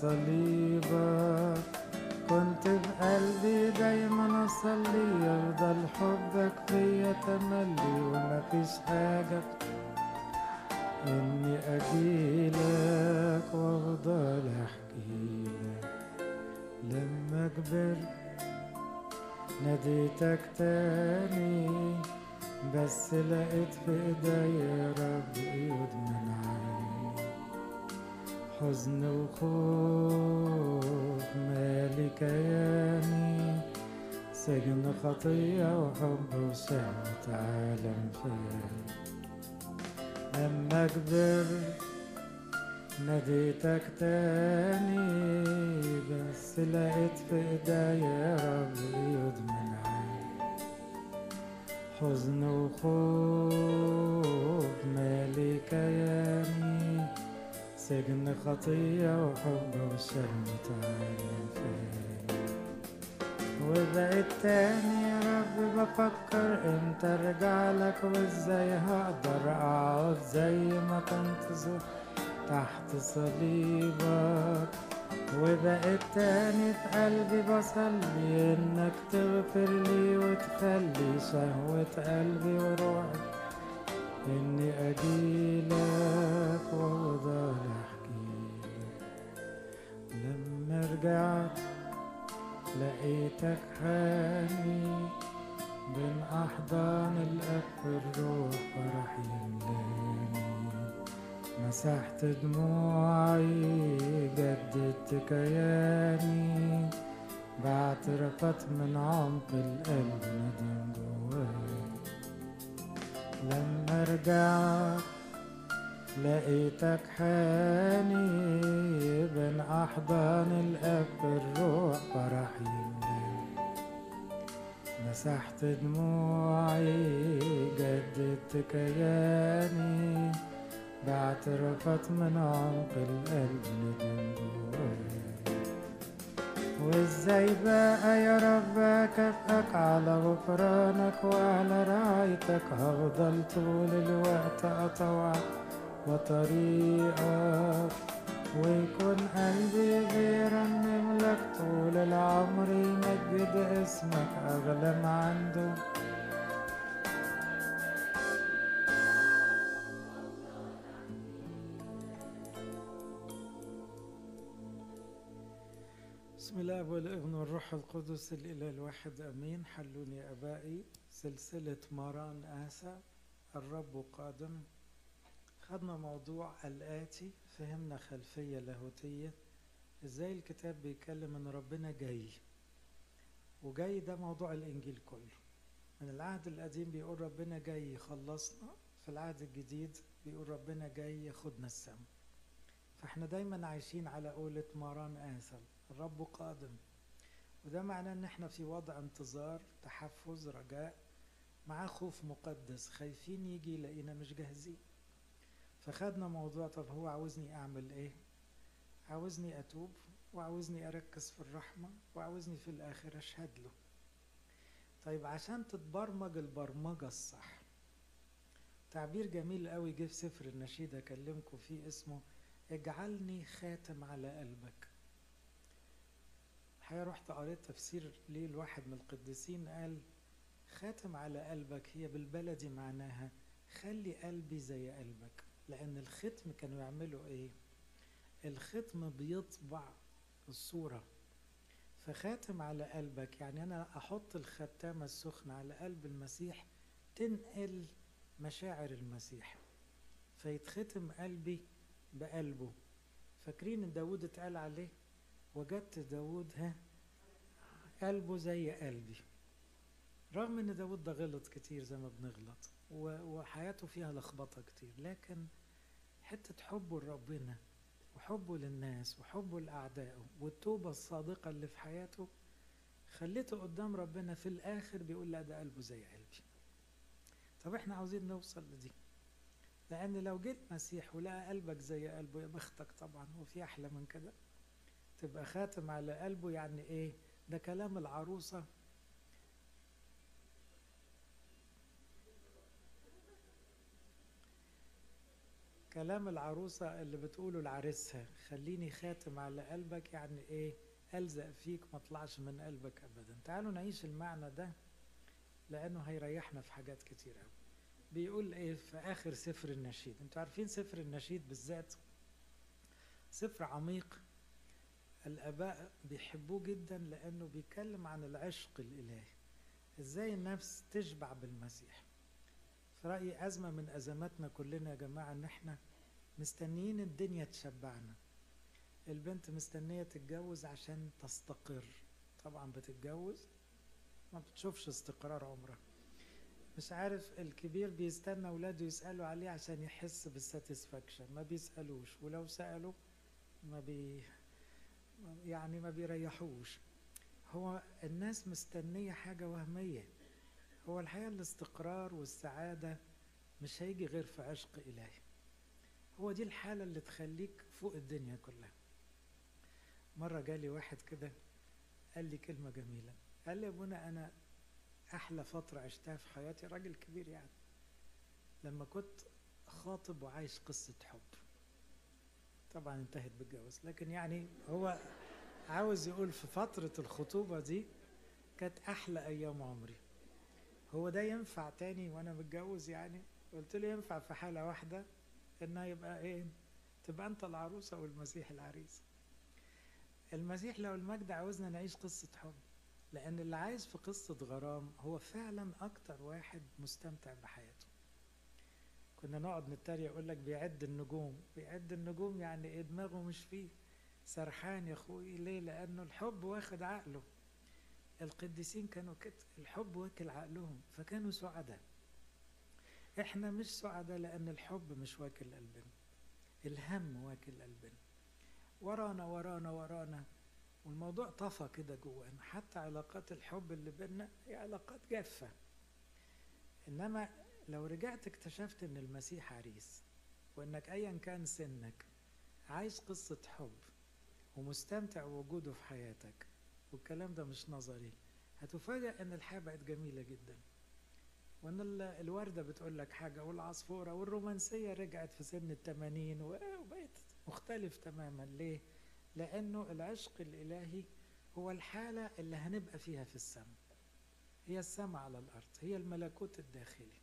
صليبك كنت بقلبي دايما أصلي يفضل حبك فيا تملي ومفيش حاجة إني أجيلك وأفضل احكيلك لما كبرت ناديتك تاني بس لقيت في إيديا حزن وخوف مالي كياني سجن خطية وحب وشهوة عالم فاني لما كبرت ناديتك تاني بس لقيت في إيديا يا رب ايد من عين حزن وخوف مالي كياني سجن خطية وحب عالم فاني وبقيت تاني يا رب بفكر إمتى ارجع لك وازاي هقدر أقعد زي ما كنت تحت صليبك. وبقيت تاني في قلبي بصلي إنك تغفر لي وتخلي شهوة قلبي وروحي. إني أجيلك وافضل احكيلك لما رجعت لقيتك حامي بين أحضان الأب الروح فرح يملاني. مسحت دموعي جددت كياني. بعترفت من عمق القلب ندم جواي. لما رجعت لقيتك حاني بين أحضان الأب الروح فرح يملاني مسحت دموعي جددت كياني بعترفت من عمق القلب ندم جواي وازاي بقى يا رب اكافئك على غفرانك وعلى رعايتك؟ هفضل طول الوقت اطوعك وطريقك ويكون قلبي بيرنم لك طول العمر يمجد اسمك أغلى ما عنده. بسم الله والابن والروح القدس الإله الواحد أمين. حلوني أبائي سلسلة مران آسى الرب قادم. خدنا موضوع الآتي فهمنا خلفية لاهوتية. إزاي الكتاب بيتكلم إن ربنا جاي؟ وجاي ده موضوع الإنجيل كله. من العهد القديم بيقول ربنا جاي يخلصنا في العهد الجديد بيقول ربنا جاي ياخدنا السما فإحنا دايما عايشين على قولة مران آسل الرب قادم. وده معناه إن إحنا في وضع انتظار تحفز رجاء مع خوف مقدس. خايفين يجي يلاقينا مش جاهزين. فخدنا موضوع طب هو عاوزني أعمل إيه؟ عاوزني أتوب وعاوزني أركز في الرحمة وعاوزني في الآخر أشهد له. طيب عشان تتبرمج البرمجة الصح تعبير جميل قوي جه في سفر النشيد أكلمكم فيه اسمه اجعلني خاتم على قلبك. الحقيقة رحت قريت تفسير ليه الواحد من القديسين قال خاتم على قلبك هي بالبلدي معناها خلي قلبي زي قلبك. لأن الختم كانوا يعملوا إيه؟ الختم بيطبع الصورة. فخاتم على قلبك يعني أنا أحط الختامة السخنة على قلب المسيح تنقل مشاعر المسيح فيتختم قلبي بقلبه. فاكرين داود اتقال عليه؟ وجدت داود ها قلبه زي قلبي. رغم إن داود ده غلط كتير زي ما بنغلط وحياته فيها لخبطة كتير لكن حتة حبه لربنا وحبه للناس وحبه لأعدائه والتوبة الصادقة اللي في حياته خليته قدام ربنا في الآخر بيقول لا ده قلبه زي قلبي. طب إحنا عاوزين نوصل لدي. لأن لو جيت مسيح ولقى قلبك زي قلبه يا بختك طبعا هو في أحلى من كده. تبقى خاتم على قلبه يعني إيه؟ ده كلام العروسة. كلام العروسة اللي بتقوله لعريسها خليني خاتم على قلبك يعني إيه؟ ألزق فيك ما طلعش من قلبك أبدا. تعالوا نعيش المعنى ده لأنه هيريحنا في حاجات كتير أوي. بيقول إيه؟ في آخر سفر النشيد. أنتوا عارفين سفر النشيد بالذات سفر عميق؟ الآباء بيحبوه جدا لأنه بيتكلم عن العشق الإلهي. إزاي النفس تشبع بالمسيح؟ في رأيي أزمة من أزماتنا كلنا يا جماعة إن إحنا مستنيين الدنيا تشبعنا. البنت مستنية تتجوز عشان تستقر. طبعا بتتجوز ما بتشوفش استقرار عمرها. مش عارف الكبير بيستنى ولاده يسألوا عليه عشان يحس بالساتسفاكشن ما بيسألوش ولو سألوا ما بي يعني ما بيريحوش. هو الناس مستنية حاجة وهمية. هو الحقيقة الاستقرار والسعادة مش هيجي غير في عشق إلهي. هو دي الحالة اللي تخليك فوق الدنيا كلها. مرة جالي واحد كده قال لي كلمة جميلة. قال لي يا أبونا أنا أحلى فترة عشتها في حياتي راجل كبير يعني. لما كنت خاطب وعايش قصة حب. طبعا انتهت بالجواز. لكن يعني هو عاوز يقول في فترة الخطوبة دي كانت أحلى أيام عمري. هو ده ينفع تاني وأنا متجوز يعني؟ قلت له ينفع في حالة واحدة إنها يبقى إيه؟ تبقى أنت العروسة والمسيح العريس. المسيح لو المجد عاوزنا نعيش قصة حب لأن اللي عايز في قصة غرام هو فعلا أكتر واحد مستمتع بحياته. كنا نقعد نتريق يقول لك بيعد النجوم. بيعد النجوم يعني إيه؟ دماغه مش فيه. سرحان يا أخوي. ليه؟ لأنه الحب واخد عقله. القديسين كانوا كده الحب واكل عقلهم فكانوا سعداء. إحنا مش سعداء لأن الحب مش واكل قلبنا. الهم واكل قلبنا. ورانا ورانا ورانا. والموضوع طفى كده جوانا حتى علاقات الحب اللي بينا هي علاقات جافة. إنما لو رجعت اكتشفت إن المسيح عريس وإنك ايا كان سنك عايش قصة حب ومستمتع بوجوده في حياتك والكلام ده مش نظري هتفاجأ إن الحياة بقت جميلة جدا. وإن ال- الوردة بتقول لك حاجة والعصفورة والرومانسية رجعت في سن التمانين وبقت مختلف تماما. ليه؟ لأنه العشق الإلهي هو الحالة اللي هنبقى فيها في السماء. هي السماء على الأرض هي الملكوت الداخلي.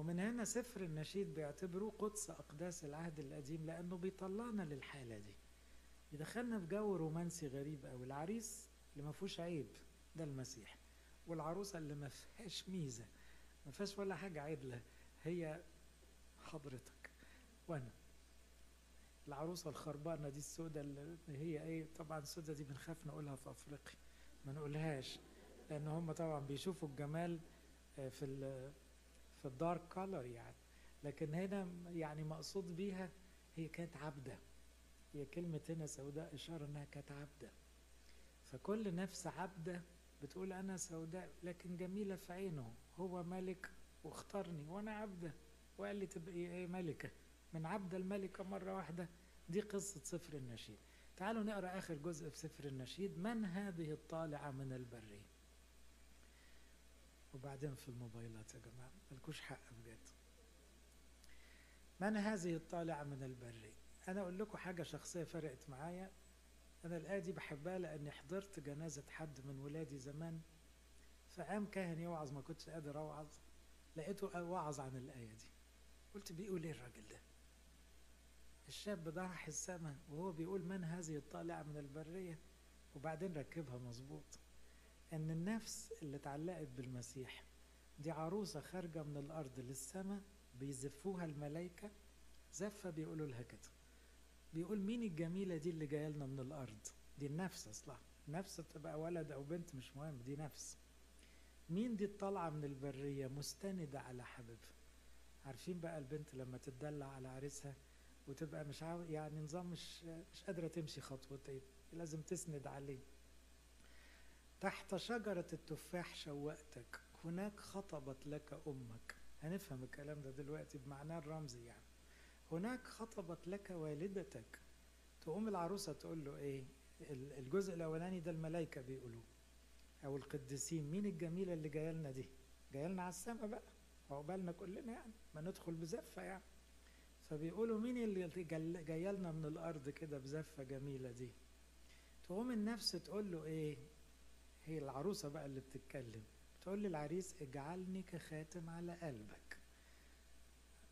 ومن هنا سفر النشيد بيعتبروه قدس أقداس العهد القديم لأنه بيطلعنا للحالة دي. يدخلنا في جو رومانسي غريب أوي. العريس اللي ما فيهوش عيب ده المسيح. والعروسة اللي ما فيهاش ميزة ما فيهاش ولا حاجة عدلة هي حضرتك. وأنا العروسة الخربانة دي السودة اللي هي إيه طبعا السودة دي بنخاف نقولها في أفريقيا ما نقولهاش لأن هم طبعا بيشوفوا الجمال آه، في في الدارك كولر يعني. لكن هنا يعني مقصود بيها هي كانت عبدة. هي كلمة هنا سوداء إشارة إنها كانت عبدة. فكل نفس عبدة بتقول أنا سوداء لكن جميلة في عينه. هو ملك واختارني وأنا عبدة. وقال لي تبقي إيه ملكة؟ من عبد الملكة مرة واحدة. دي قصة سفر النشيد. تعالوا نقرأ آخر جزء في سفر النشيد. من هذه الطالعة من البرية؟ وبعدين في الموبايلات يا جماعة ملكوش حق بجد من هذه الطالعة من البرية أنا أقول لكم حاجة شخصية فرقت معايا. أنا الآية دي بحبها لأني حضرت جنازة حد من ولادي زمان. فقام كاهن يوعظ ما كنتش قادر أوعظ. لقيته وعظ عن الآية دي. قلت بيقول إيه الراجل ده؟ الشاب ده راح السماء وهو بيقول من هذه الطالعة من البرية؟ وبعدين ركبها مظبوط. إن النفس اللي اتعلقت بالمسيح دي عروسة خارجة من الأرض للسماء بيزفوها الملائكة. زفة بيقولوا لها كده. بيقول مين الجميلة دي اللي جاية لنا من الأرض؟ دي النفس أصلا نفس تبقى ولد أو بنت مش مهم دي نفس. مين دي الطالعة من البرية؟ مستندة على حبيبها. عارفين بقى البنت لما تتدلع على عريسها وتبقى مش عاو... يعني نظام مش مش قادرة تمشي خطوتين لازم تسند عليه. تحت شجرة التفاح شوقتك هناك خطبت لك أمك. هنفهم الكلام ده دلوقتي بمعناه الرمزي يعني. هناك خطبت لك والدتك. تقوم العروسة تقول له ال- الجزء الأولاني ده الملائكة بيقولوه. أو القديسين. مين الجميلة اللي جاية لنا دي؟ جاية لنا على السما بقى. عقبالنا كلنا يعني. ما ندخل بزفة يعني. فبيقولوا مين اللي جاية لنا من الأرض كده بزفة جميلة دي؟ تقوم النفس تقول له إيه؟ هي العروسة بقى اللي بتتكلم. تقول للعريس اجعلني كخاتم على قلبك.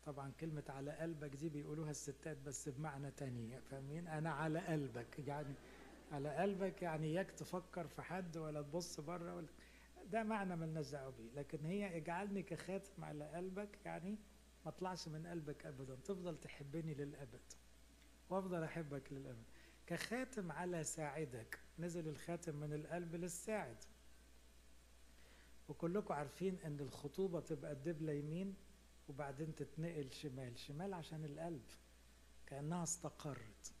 طبعا كلمة على قلبك دي بيقولوها الستات بس بمعنى تاني فاهمين؟ أنا على قلبك يعني على قلبك يعني إياك تفكر في حد ولا تبص بره ولا ده معنى ملناش دعوة بيه. لكن هي اجعلني كخاتم على قلبك يعني ما اطلعش من قلبك أبدا تفضل تحبني للأبد وأفضل أحبك للأبد. كخاتم على ساعدك. نزل الخاتم من القلب للساعد. وكلكم عارفين إن الخطوبة تبقى الدبلة يمين وبعدين تتنقل شمال. شمال عشان القلب. كأنها استقرت.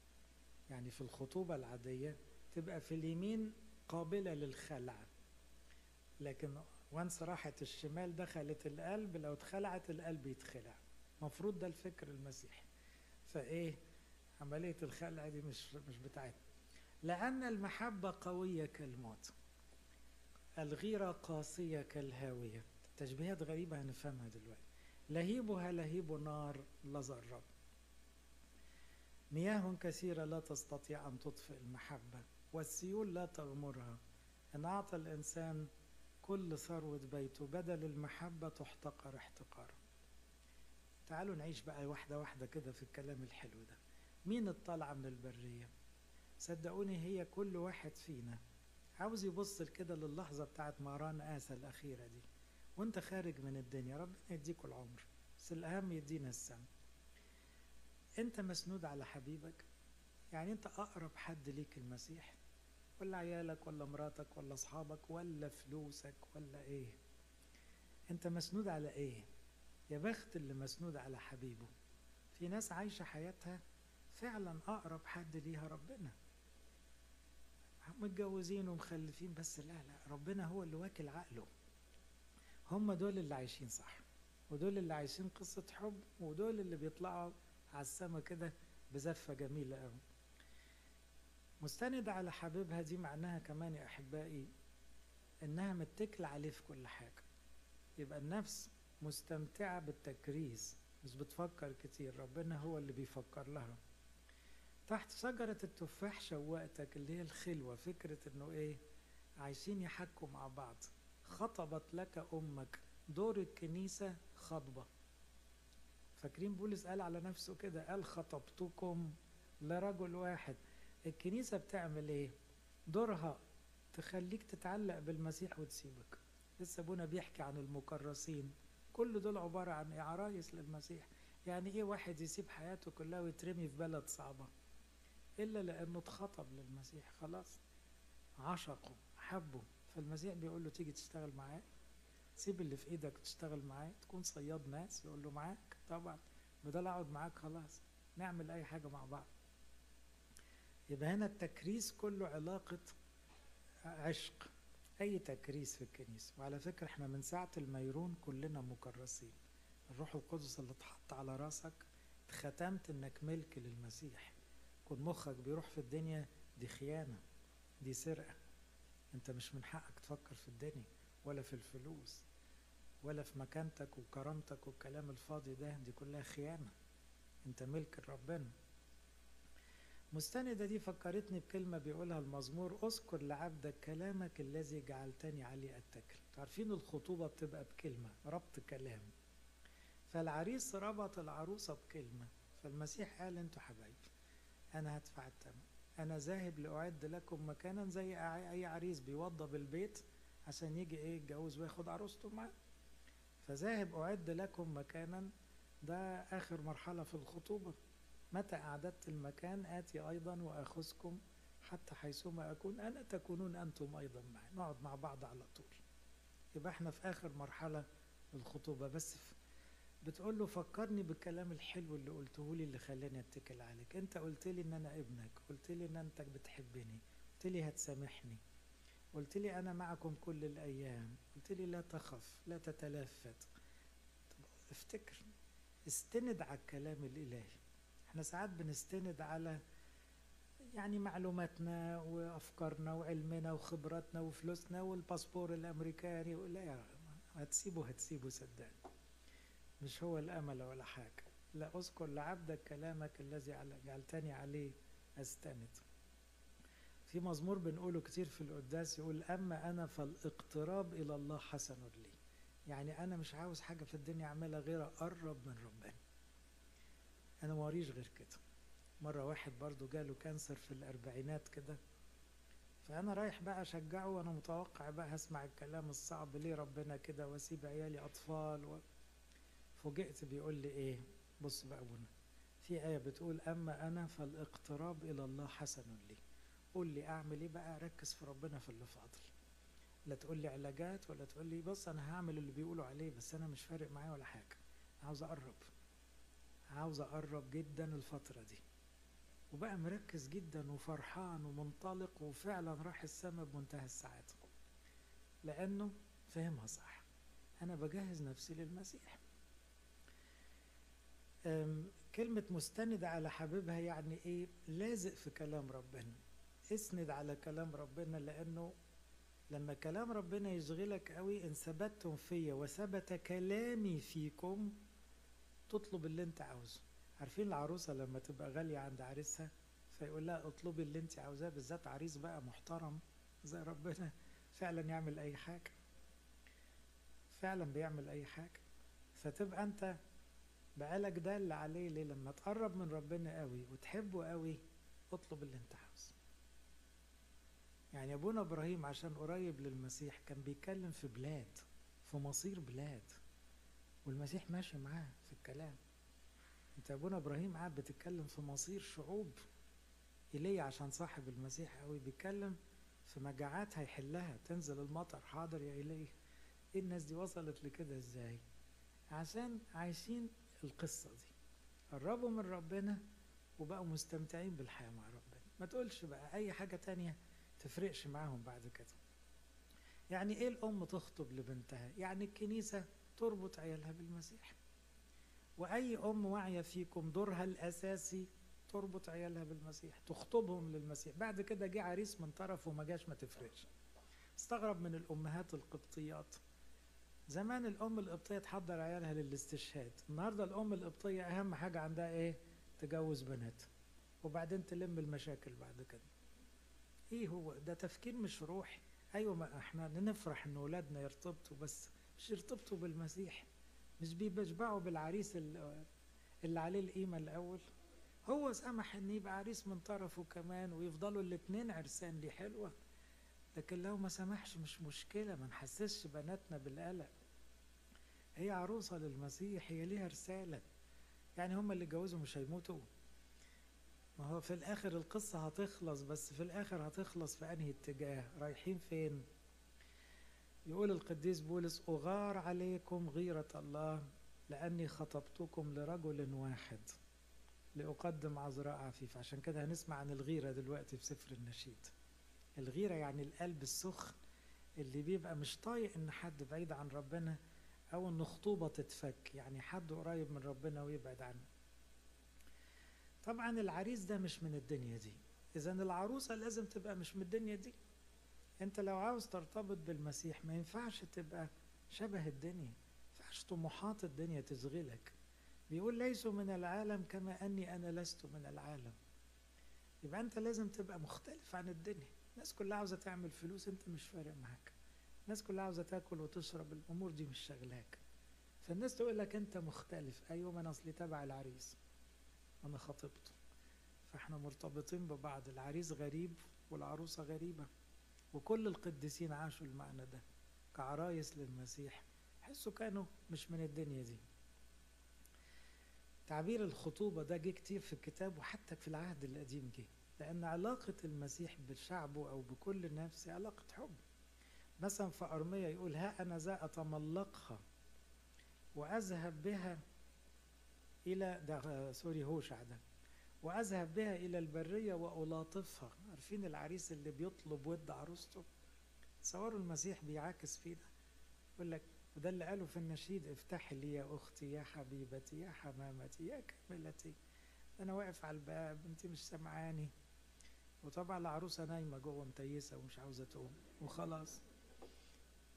يعني في الخطوبة العادية تبقى في اليمين قابلة للخلع. لكن وانس راحت الشمال دخلت القلب لو اتخلعت القلب يتخلع. مفروض ده الفكر المسيحي. فإيه؟ عملية الخلع دي مش مش بتاعتنا. لأن المحبة قوية كالموت. الغيرة قاسية كالهاوية. تشبيهات غريبة هنفهمها دلوقتي. لهيبها لهيب نار لظى الرب مياه كثيرة لا تستطيع أن تطفئ المحبة والسيول لا تغمرها. إن أعطى الإنسان كل ثروة بيته بدل المحبة تحتقر احتقارا. تعالوا نعيش بقى واحدة واحدة كده في الكلام الحلو ده. مين الطالعة من البرية؟ صدقوني هي كل واحد فينا. عاوز يبص كده للحظة بتاعت مهران آسى الأخيرة دي. وانت خارج من الدنيا ربنا يديكوا العمر. بس الأهم يدينا السم. انت مسنود على حبيبك؟ يعني انت أقرب حد ليك المسيح؟ ولا عيالك ولا مراتك ولا أصحابك ولا فلوسك ولا إيه؟ انت مسنود على إيه؟ يا بخت اللي مسنود على حبيبه. في ناس عايشة حياتها فعلا أقرب حد ليها ربنا. متجوزين ومخلفين بس لا لا ربنا هو اللي واكل عقله. هم دول اللي عايشين صح ودول اللي عايشين قصة حب ودول اللي بيطلعوا على السما كده بزفة جميلة قوي مستندة على حبيبها دي معناها كمان يا أحبائي إنها متكلة عليه في كل حاجة. يبقى النفس مستمتعة بالتكريس مش بتفكر كتير ربنا هو اللي بيفكر لها. تحت شجرة التفاح شوقتك اللي هي الخلوة. فكرة إنه إيه؟ عايشين يحكوا مع بعض. خطبت لك أمك. دور الكنيسة خطبة. فاكرين بولس قال على نفسه كده؟ قال خطبتكم لرجل واحد. الكنيسة بتعمل إيه؟ دورها تخليك تتعلق بالمسيح وتسيبك. لسه أبونا بيحكي عن المكرسين كل دول عبارة عن عرايس للمسيح. يعني إيه واحد يسيب حياته كلها ويترمي في بلد صعبة؟ إلا لأنه اتخطب للمسيح خلاص. عشقه حبه. فالمسيح بيقول له تيجي تشتغل معاه سيب اللي في إيدك وتشتغل معاه تكون صياد ناس يقول له معاك طبعا. بدل أقعد معاك خلاص. نعمل أي حاجة مع بعض. يبقى هنا التكريس كله علاقة عشق. أي تكريس في الكنيسة. وعلى فكرة إحنا من ساعة الميرون كلنا مكرسين. الروح القدس اللي اتحط على راسك ختمت إنك ملك للمسيح. مخك بيروح في الدنيا دي خيانة دي سرقة. انت مش من حقك تفكر في الدنيا ولا في الفلوس ولا في مكانتك وكرامتك والكلام الفاضي ده دي كلها خيانة. انت ملك ربنا مستندة دي فكرتني بكلمة بيقولها المزمور اذكر لعبدك كلامك الذي جعلتني عليه اتكل عارفين الخطوبة بتبقى بكلمة ربط كلام. فالعريس ربط العروسة بكلمة فالمسيح قال أنتوا حبايبي أنا هدفع الثمن أنا ذاهب لأعد لكم مكانا زي أي عريس بيوضب البيت عشان يجي إيه يتجوز وياخد عروسته معاه. فذاهب أعد لكم مكانا. ده آخر مرحلة في الخطوبة. متى أعددت المكان؟ آتي أيضا وأخذكم حتى حيثما أكون. أنا تكونون أنتم أيضا معي. نقعد مع بعض على طول. يبقى إحنا في آخر مرحلة الخطوبة. بس في بتقول له فكرني بالكلام الحلو اللي قلته لي اللي خلاني اتكل عليك. انت قلت لي ان أنا ابنك قلت لي ان انت بتحبني قلت لي هتسامحني قلت لي أنا معكم كل الأيام قلت لي لا تخف لا تتلفت. افتكر استند على الكلام الإلهي. إحنا ساعات بنستند على يعني معلوماتنا وأفكارنا وعلمنا وخبراتنا وفلوسنا والباسبور الأمريكاني لا هتسيبه هتسيبه صدقني. مش هو الأمل ولا حاجة. لا أذكر لعبدك كلامك الذي جعلتني عليه أستند في مزمور بنقوله كتير في القداس يقول أما أنا فالاقتراب إلى الله حسن لي. يعني أنا مش عاوز حاجة في الدنيا أعملها غير أقرب من ربنا. أنا موريش غير كده. مرة واحد برضو جاله كانسر في الأربعينات كده. فأنا رايح بقى أشجعه وأنا متوقع بقى هسمع الكلام الصعب ليه ربنا كده وأسيب عيالي أطفال و... فوجئت بيقول لي إيه؟ بص بقى أبونا في آية بتقول أما أنا فالاقتراب إلى الله حسن لي. قول لي أعمل إيه بقى؟ أركز في ربنا في اللي فاضل. لا تقول لي علاجات ولا تقول لي بص أنا هعمل اللي بيقولوا عليه بس أنا مش فارق معايا ولا حاجة. عاوز أقرب. عاوز أقرب جدا الفترة دي. وبقى مركز جدا وفرحان ومنطلق وفعلا راح السما بمنتهى السعادة. لأنه فهمها صح. أنا بجهز نفسي للمسيح. كلمة مستندة على حبيبها يعني إيه؟ لازق في كلام ربنا. اسند على كلام ربنا لأنه لما كلام ربنا يشغلك قوي إن ثبتتم فيا وثبت كلامي فيكم تطلب اللي أنت عاوزه. عارفين العروسة لما تبقى غالية عند عريسها فيقول لها اطلبي اللي أنت عاوزاه بالذات عريس بقى محترم زي ربنا فعلا يعمل أي حاجة. فعلا بيعمل أي حاجة. فتبقى أنت بقالك ده اللي عليه ليه لما تقرب من ربنا قوي وتحبه قوي اطلب اللي انت عاوزه. يعني أبونا إبراهيم عشان قريب للمسيح كان بيتكلم في بلاد في مصير بلاد والمسيح ماشي معاه في الكلام. انت أبونا إبراهيم قاعد بتتكلم في مصير شعوب ايليا عشان صاحب المسيح قوي. بيتكلم في مجاعات هيحلها تنزل المطر حاضر يا ايليا إيه الناس دي وصلت لكده إزاي؟ عشان عايشين القصة دي. قربوا من ربنا وبقوا مستمتعين بالحياة مع ربنا. ما تقولش بقى أي حاجة تانية تفرقش معاهم بعد كده. يعني إيه الأم تخطب لبنتها؟ يعني الكنيسة تربط عيالها بالمسيح. وأي أم واعية فيكم دورها الأساسي تربط عيالها بالمسيح تخطبهم للمسيح. بعد كده جه عريس من طرفه ما جاش ما تفرقش. استغرب من الأمهات القبطيات. زمان الأم القبطية تحضر عيالها للاستشهاد. النهارده الأم القبطية أهم حاجة عندها إيه؟ تجوز بنات وبعدين تلم المشاكل بعد كده. إيه هو؟ ده تفكير مش روحي. أيوه ما إحنا نفرح إن أولادنا يرتبطوا بس مش يرتبطوا بالمسيح. مش بيشبعوا بالعريس اللي عليه القيمة الأول. هو سمح إن يبقى عريس من طرفه كمان ويفضلوا الاتنين عرسان. دي حلوة. لكن لو ما سمحش مش مشكلة. ما نحسسش بناتنا بالقلق. هي عروسة للمسيح هي ليها رسالة. يعني هم اللي اتجوزوا مش هيموتوا. ما هو في الآخر القصة هتخلص بس في الآخر هتخلص في أنهي اتجاه؟ رايحين فين؟ يقول القديس بولس أغار عليكم غيرة الله لأني خطبتكم لرجل واحد لأقدم عذراء عفيف. عشان كده هنسمع عن الغيرة دلوقتي في سفر النشيد. الغيرة يعني القلب السخن اللي بيبقى مش طايق إن حد بعيد عن ربنا أو إن خطوبة تتفك يعني حد قريب من ربنا ويبعد عنه. طبعا العريس ده مش من الدنيا دي. اذا العروسة لازم تبقى مش من الدنيا دي. أنت لو عاوز ترتبط بالمسيح ما ينفعش تبقى شبه الدنيا. ينفعش طموحات الدنيا تشغلك. بيقول ليسوا من العالم كما أني أنا لست من العالم. يبقى أنت لازم تبقى مختلف عن الدنيا. الناس كلها عاوزة تعمل فلوس أنت مش فارق معاك. الناس كلها عاوزة تاكل وتشرب الأمور دي مش شغلاك فالناس تقول لك أنت مختلف. أيوه ما أنا أصلي تبع العريس. أنا خطيبته. فإحنا مرتبطين ببعض. العريس غريب والعروسة غريبة. وكل القديسين عاشوا المعنى ده. كعرايس للمسيح. حسوا كانوا مش من الدنيا دي. تعبير الخطوبة ده جه كتير في الكتاب وحتى في العهد القديم جه. لأن علاقة المسيح بشعبه أو بكل نفس علاقة حب. مثلا في أرمية يقول ها أنا ذا أتملقها وأذهب بها إلى ده سوري هوشع ده وأذهب بها إلى البرية وألاطفها. عارفين العريس اللي بيطلب ود عروسته؟ تصوروا المسيح بيعاكس فينا يقول لك وده اللي قاله في النشيد افتحي لي يا أختي يا حبيبتي يا حمامتي يا كاملتي أنا واقف على الباب أنت مش سامعاني. وطبعا العروسة نايمة جوه متيسة ومش عاوزة تقوم. وخلاص.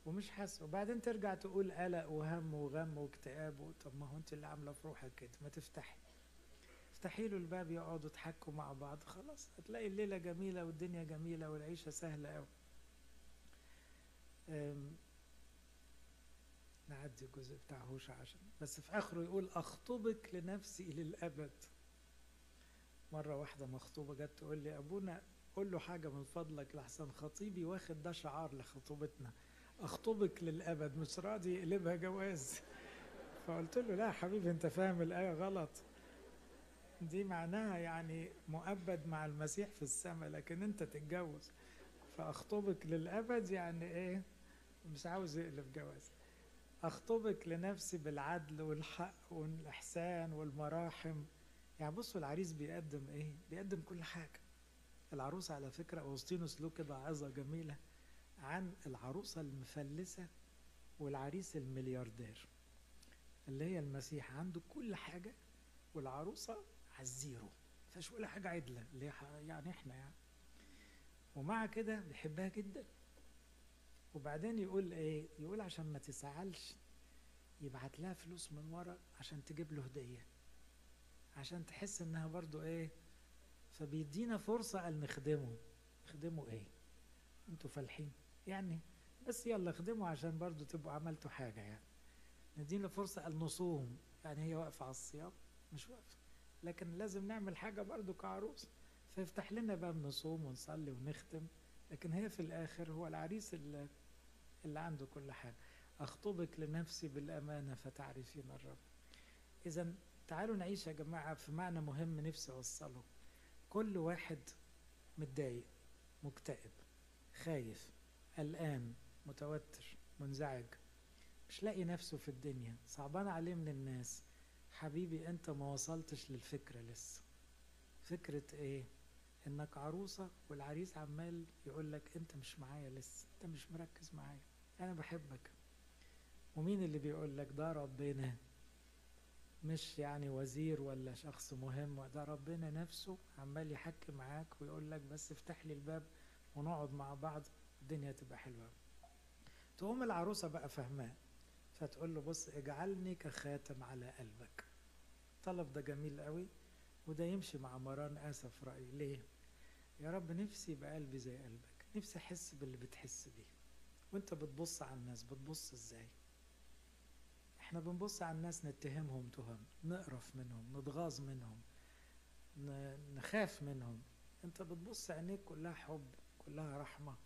ومش حاسه وبعدين ترجع تقول قلق وهم وغم واكتئاب طب ما هو انت اللي عاملة في روحك كده. ما تفتحي. افتحي له الباب يقعدوا يضحكوا مع بعض. خلاص هتلاقي الليلة جميلة والدنيا جميلة والعيشة سهلة قوي نعدي الجزء بتاع هوشع عشان. بس في آخره يقول أخطبك لنفسي للأبد. مرة واحدة مخطوبة جت تقول لي أبونا قول له حاجة من فضلك لحسن خطيبي واخد ده شعار لخطوبتنا. أخطبك للأبد مش راضي يقلبها جواز. فقلت له لا حبيبي أنت فاهم الآية غلط. دي معناها يعني مؤبد مع المسيح في السماء لكن أنت تتجوز. فأخطبك للأبد يعني إيه؟ مش عاوز يقلب جواز. أخطبك لنفسي بالعدل والحق والإحسان والمراحم. يعني بصوا العريس بيقدم إيه؟ بيقدم كل حاجة. العروسة على فكرة أوسطينوس له كده عظة جميلة. عن العروسة المفلسة والعريس الملياردير اللي هي المسيح. عنده كل حاجة والعروسة على الزيرو. فيهاش ولا حاجة عدلة اللي يعني إحنا يعني. ومع كده بيحبها جدا. وبعدين يقول إيه؟ يقول عشان ما تزعلش يبعت لها فلوس من ورا عشان تجيب له هدية. عشان تحس إنها برضو إيه؟ فبيدينا فرصة ان نخدمه. نخدمه إيه؟ أنتوا فالحين. يعني بس يلا خدموا عشان برضو تبقوا عملتوا حاجة يعني. ندينا فرصة ان نصوم يعني هي واقفة على الصيام مش واقفة. لكن لازم نعمل حاجة برضو كعروس فيفتح لنا باب نصوم ونصلي ونختم. لكن هي في الآخر هو العريس اللي, اللي عنده كل حاجة. أخطبك لنفسي بالأمانة فتعرفين الرب. إذا تعالوا نعيش يا جماعة في معنى مهم نفسي أوصله. كل واحد متضايق مكتئب خايف. قلقان متوتر منزعج مش لاقي نفسه في الدنيا. صعبان عليه من الناس. حبيبي انت ما وصلتش للفكرة لسه. فكرة إيه؟ انك عروسة والعريس عمال يقول لك انت مش معايا لسه انت مش مركز معايا أنا بحبك. ومين اللي بيقول لك؟ ده ربنا. مش يعني وزير ولا شخص مهم ده ربنا نفسه عمال يحكي معاك ويقول لك بس افتح لي الباب ونقعد مع بعض. الدنيا تبقى حلوة. تقوم العروسة بقى فهماه فتقول له بص اجعلني كخاتم على قلبك. الطلب ده جميل قوي وده يمشي مع مران آسف رأيي. ليه؟ يا رب نفسي يبقى قلبي زي قلبك. نفسي أحس باللي بتحس بيه. وأنت بتبص على الناس بتبص إزاي؟ إحنا بنبص على الناس نتهمهم تهم نقرف منهم نتغاظ منهم نخاف منهم. أنت بتبص عينيك كلها حب كلها رحمة.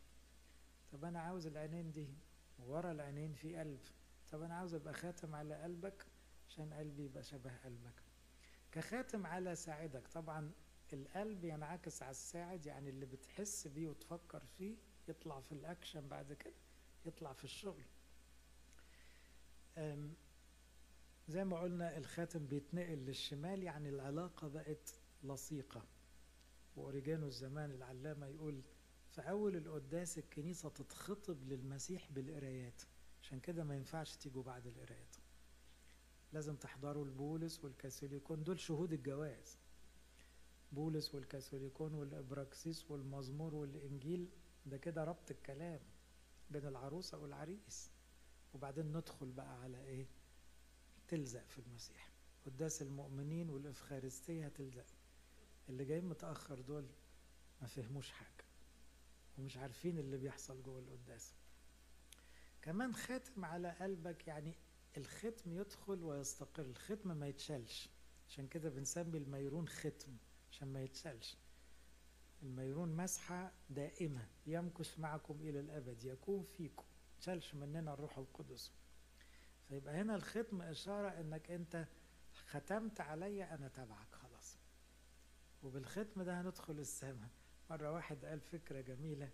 طب أنا عاوز العينين دي ورا العينين في قلب. طب أنا عاوز أبقى خاتم على قلبك عشان قلبي يبقى شبه قلبك. كخاتم على ساعدك. طبعا القلب ينعكس على الساعد يعني اللي بتحس بيه وتفكر فيه يطلع في الأكشن بعد كده يطلع في الشغل. زي ما قلنا الخاتم بيتنقل للشمال يعني العلاقة بقت لصيقة. وأوريجانو الزمان العلامة يقول في أول القداس الكنيسة تتخطب للمسيح بالقرايات عشان كده ما ينفعش تيجوا بعد القرايات. لازم تحضروا البولس والكاثوليكون دول شهود الجواز. بولس والكاثوليكون والإبراكسيس والمزمور والإنجيل ده كده ربط الكلام بين العروسة والعريس. وبعدين ندخل بقى على إيه؟ تلزق في المسيح. قداس المؤمنين والإفخارستية هتلزق. اللي جايين متأخر دول ما فهموش حاجة. ومش عارفين اللي بيحصل جوه القداس. كمان ختم على قلبك يعني الختم يدخل ويستقر الختم ما يتشالش. عشان كده بنسمي الميرون ختم عشان ما يتشالش. الميرون مسحة دائمة يمكث معكم إلى الأبد يكون فيكم تشالش مننا الروح القدس. فيبقى هنا الختم إشارة إنك أنت ختمت عليا أنا تبعك خلاص. وبالختم ده هندخل السماء. مرة واحد قال فكرة جميلة.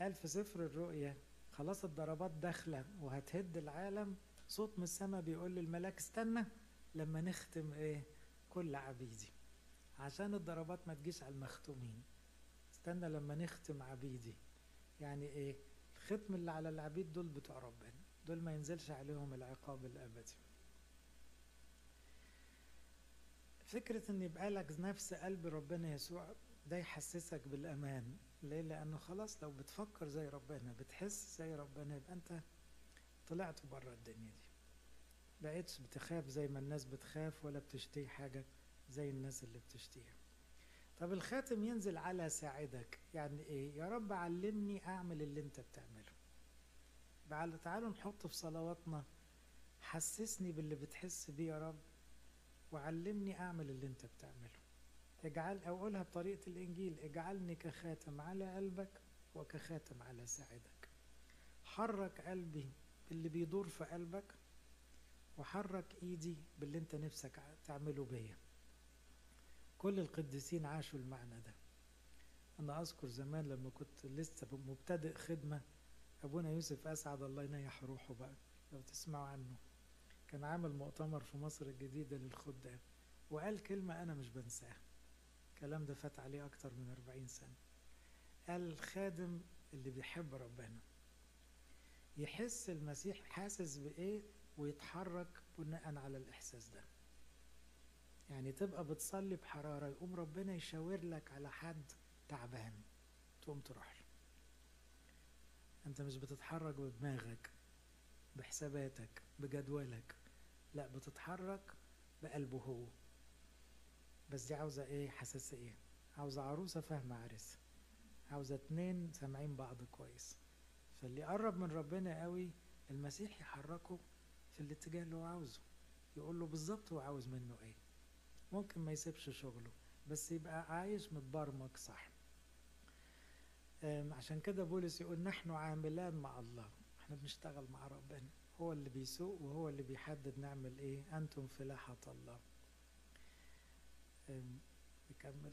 قال في سفر الرؤيا خلاص الضربات داخلة وهتهد العالم. صوت من السماء بيقول للملاك استنى لما نختم إيه؟ كل عبيدي. عشان الضربات ما تجيش على المختومين. استنى لما نختم عبيدي. يعني إيه؟ الختم اللي على العبيد دول بتوع ربنا. دول ما ينزلش عليهم العقاب الأبدي. فكرة إن يبقى لك نفس قلب ربنا يسوع ده يحسسك بالأمان. ليه؟ لأنه خلاص لو بتفكر زي ربنا بتحس زي ربنا يبقى أنت طلعت بره الدنيا دي. بقيتش بتخاف زي ما الناس بتخاف ولا بتشتهي حاجة زي الناس اللي بتشتهيها طب الخاتم ينزل على ساعدك. يعني إيه؟ يا رب علمني أعمل اللي أنت بتعمله. تعالوا نحط في صلواتنا. حسسني باللي بتحس بيه يا رب وعلمني أعمل اللي أنت بتعمله. اجعل أو قولها بطريقة الإنجيل اجعلني كخاتم على قلبك وكخاتم على ساعدك. حرك قلبي باللي بيدور في قلبك وحرك إيدي باللي أنت نفسك تعمله بيا. كل القديسين عاشوا المعنى ده. أنا أذكر زمان لما كنت لسه مبتدئ خدمة أبونا يوسف أسعد الله ينيح روحه بقى لو تسمعوا عنه. كان عامل مؤتمر في مصر الجديدة للخدام وقال كلمة أنا مش بنساها. الكلام ده فات عليه أكتر من أربعين سنة. قال الخادم اللي بيحب ربنا يحس المسيح حاسس بإيه ويتحرك بناء على الإحساس ده. يعني تبقى بتصلي بحرارة يقوم ربنا يشاور لك على حد تعبان تقوم تروح له. أنت مش بتتحرك بدماغك بحساباتك بجدولك لا بتتحرك بقلبه هو. بس دي عاوزة إيه؟ حساسية عاوزة عروسة فاهمة عريسها عاوزة اتنين سامعين بعض كويس. فاللي قرب من ربنا قوي المسيح يحركه في الاتجاه اللي هو عاوزه. يقول له بالظبط هو عاوز منه إيه. ممكن ما يسيبش شغله بس يبقى عايش متبرمج صح. عشان كده بولس يقول نحن عاملان مع الله. إحنا بنشتغل مع ربنا. هو اللي بيسوق وهو اللي بيحدد نعمل إيه. أنتم فلاحة الله. نكمل.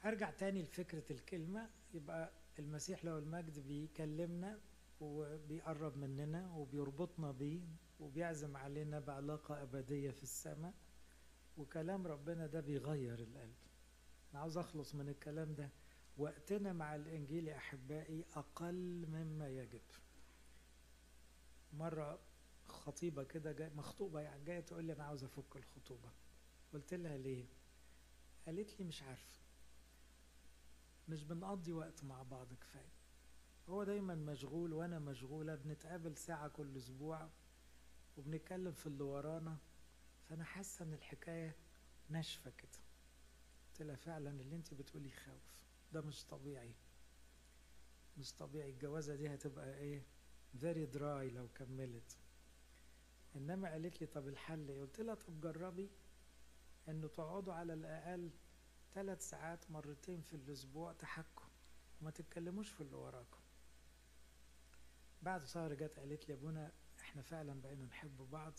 هرجع تاني لفكرة الكلمة. يبقى المسيح له المجد بيكلمنا وبيقرب مننا وبيربطنا بيه وبيعزم علينا بعلاقة أبدية في السماء وكلام ربنا ده بيغير القلب. أنا عاوز أخلص من الكلام ده. وقتنا مع الإنجيل يا أحبائي أقل مما يجب. مرة خطيبة كده مخطوبة يعني جاية تقول لي أنا عاوز أفك الخطوبة. قلت لها ليه؟ قالت لي مش عارفة. مش بنقضي وقت مع بعض كفاية. هو دايما مشغول وأنا مشغولة بنتقابل ساعة كل أسبوع وبنتكلم في اللي ورانا. فأنا حاسة إن الحكاية ناشفة كده. قلت لها فعلا اللي انت بتقولي خوف. ده مش طبيعي. مش طبيعي. الجوازة دي هتبقى إيه؟ very dry لو كملت. إنما قالت لي طب الحل إيه؟ قلت لها طب جربي انه تقعدوا على الأقل ثلاث ساعات مرتين في الأسبوع تحكوا وما تتكلموش في اللي وراكم. بعد شهر جت قالت لي أبونا إحنا فعلا بقينا نحب بعض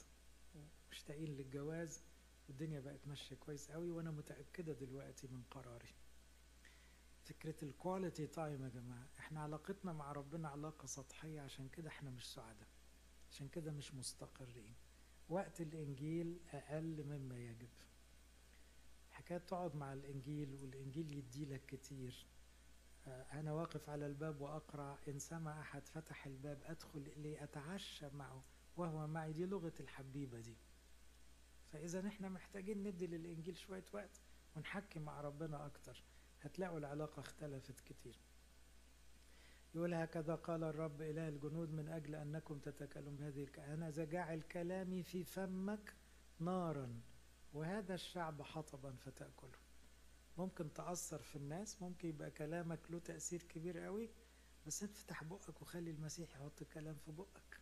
ومشتاقين للجواز والدنيا بقت ماشية كويس قوي وأنا متأكدة دلوقتي من قراري. فكرة ال quality time يا جماعة إحنا علاقتنا مع ربنا علاقة سطحية عشان كده إحنا مش سعداء عشان كده مش مستقرين. وقت الإنجيل أقل مما يجب. حكاية تقعد مع الإنجيل والإنجيل يديلك كتير. آه، أنا واقف على الباب واقرع إن سمع أحد فتح الباب أدخل إليه أتعشى معه وهو معي. دي لغة الحبيبة دي. فإذا إحنا محتاجين ندي للإنجيل شوية وقت ونحكي مع ربنا أكتر. هتلاقوا العلاقة اختلفت كتير. يقول هكذا قال الرب إله الجنود من أجل أنكم تتكلم بهذه الكلمة أنا اذا جعل كلامي في فمك نارا. وهذا الشعب حطبا فتأكله. ممكن تأثر في الناس ممكن يبقى كلامك له تأثير كبير قوي بس افتح بقك وخلي المسيح يحط الكلام في بقك.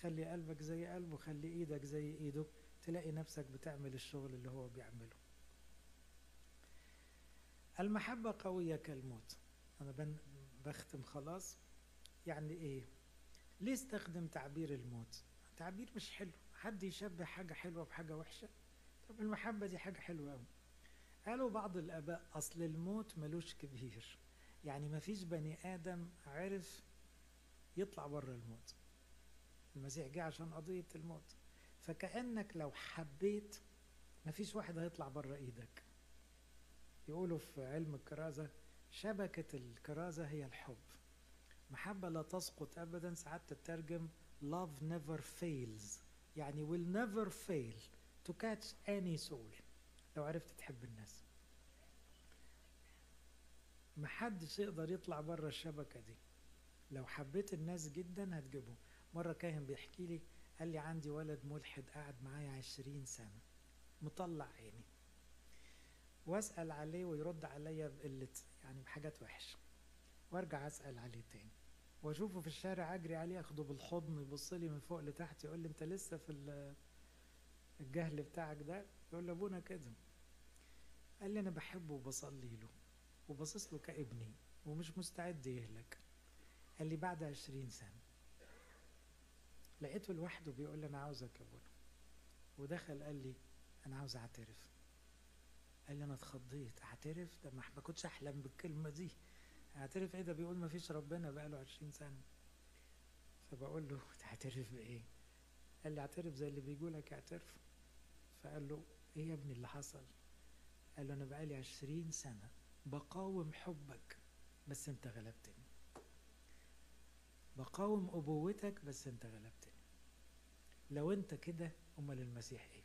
خلي قلبك زي قلبه خلي إيدك زي إيده. تلاقي نفسك بتعمل الشغل اللي هو بيعمله. المحبة قوية كالموت. أنا بن بختم خلاص. يعني إيه؟ ليه استخدم تعبير الموت؟ تعبير مش حلو. حد يشبه حاجة حلوة بحاجة وحشة؟ طب المحبة دي حاجة حلوة أوي. قالوا بعض الآباء أصل الموت ملوش كبير. يعني مفيش بني آدم عرف يطلع بره الموت. المسيح جه عشان قضية الموت. فكأنك لو حبيت مفيش واحد هيطلع بره إيدك. يقولوا في علم الكرازة شبكة الكرازة هي الحب. محبة لا تسقط أبدا ساعات تترجم love never fails. يعني will never fail. To catch any soul. لو عرفت تحب الناس. محدش يقدر يطلع بره الشبكة دي. لو حبيت الناس جدا هتجيبهم. مرة كاهن بيحكي لي قال لي عندي ولد ملحد قاعد معايا عشرين سنة. مطلع عيني. وأسأل عليه ويرد عليا بقلة يعني بحاجات وحشة. وأرجع أسأل عليه تاني. وأشوفه في الشارع أجري عليه أخده بالحضن يبص لي من فوق لتحت يقول لي أنت لسه في الجهل بتاعك ده يقول لي أبونا كده. قال لي أنا بحبه وبصلي له وباصص له كابني ومش مستعد يهلك. قال لي بعد عشرين سنة. لقيته لوحده بيقول لي أنا عاوزك يا أبونا. ودخل قال لي أنا عاوز أعترف. قال لي أنا اتخضيت. أعترف؟ ده ما كنتش أحلم بالكلمة دي. أعترف إيه ده؟ بيقول ما فيش ربنا بقاله عشرين سنة. فبقول له [laughs] تعترف بإيه؟ قال لي أعترف زي اللي بيقولك اعترف. فقال له إيه يا ابني اللي حصل؟ قال له أنا بقالي عشرين سنة بقاوم حبك بس أنت غلبتني. بقاوم أبوتك بس أنت غلبتني. لو أنت كده أمال المسيح إيه؟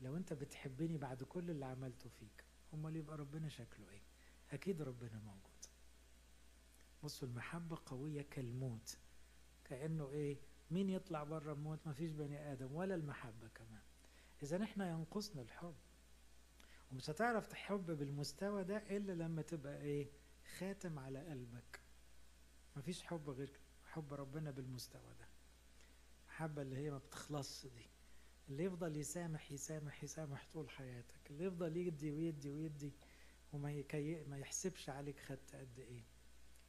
لو أنت بتحبني بعد كل اللي عملته فيك أمال يبقى ربنا شكله إيه؟ أكيد ربنا موجود. بصوا المحبة قوية كالموت كأنه إيه؟ مين يطلع بره الموت؟ مفيش بني آدم ولا المحبة كمان. إذا إحنا ينقصنا الحب. ومش هتعرف تحب بالمستوى ده إلا لما تبقى إيه؟ خاتم على قلبك. مفيش حب غير حب ربنا بالمستوى ده. محبة اللي هي ما بتخلصش دي. اللي يفضل يسامح يسامح يسامح طول حياتك. اللي يفضل يدي ويدي ويدي وما يكي... ما يحسبش عليك خدت قد إيه.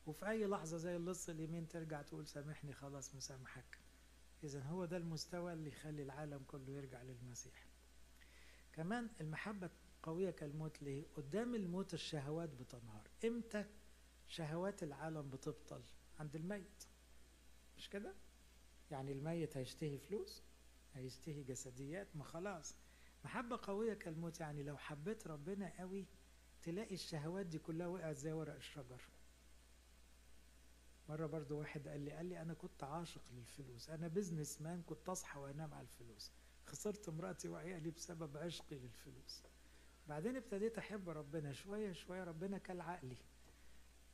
وفي أي لحظة زي اللص اليمين ترجع تقول سامحني خلاص مسامحك. اذا هو ده المستوى اللي يخلي العالم كله يرجع للمسيح. كمان المحبة قوية كالموت ليه؟ قدام الموت الشهوات بتنهار. إمتى شهوات العالم بتبطل؟ عند الميت. مش كده؟ يعني الميت هيشتهي فلوس هيشتهي جسديات ما خلاص. محبة قوية كالموت يعني لو حبيت ربنا قوي تلاقي الشهوات دي كلها وقعت زي ورق الشجر. مرة برضو واحد قال لي قال لي أنا كنت عاشق للفلوس أنا businessman كنت أصحى وأنام على الفلوس خسرت مراتي وعيالي بسبب عشقي للفلوس. بعدين ابتديت أحب ربنا شوية شوية ربنا كل عقلي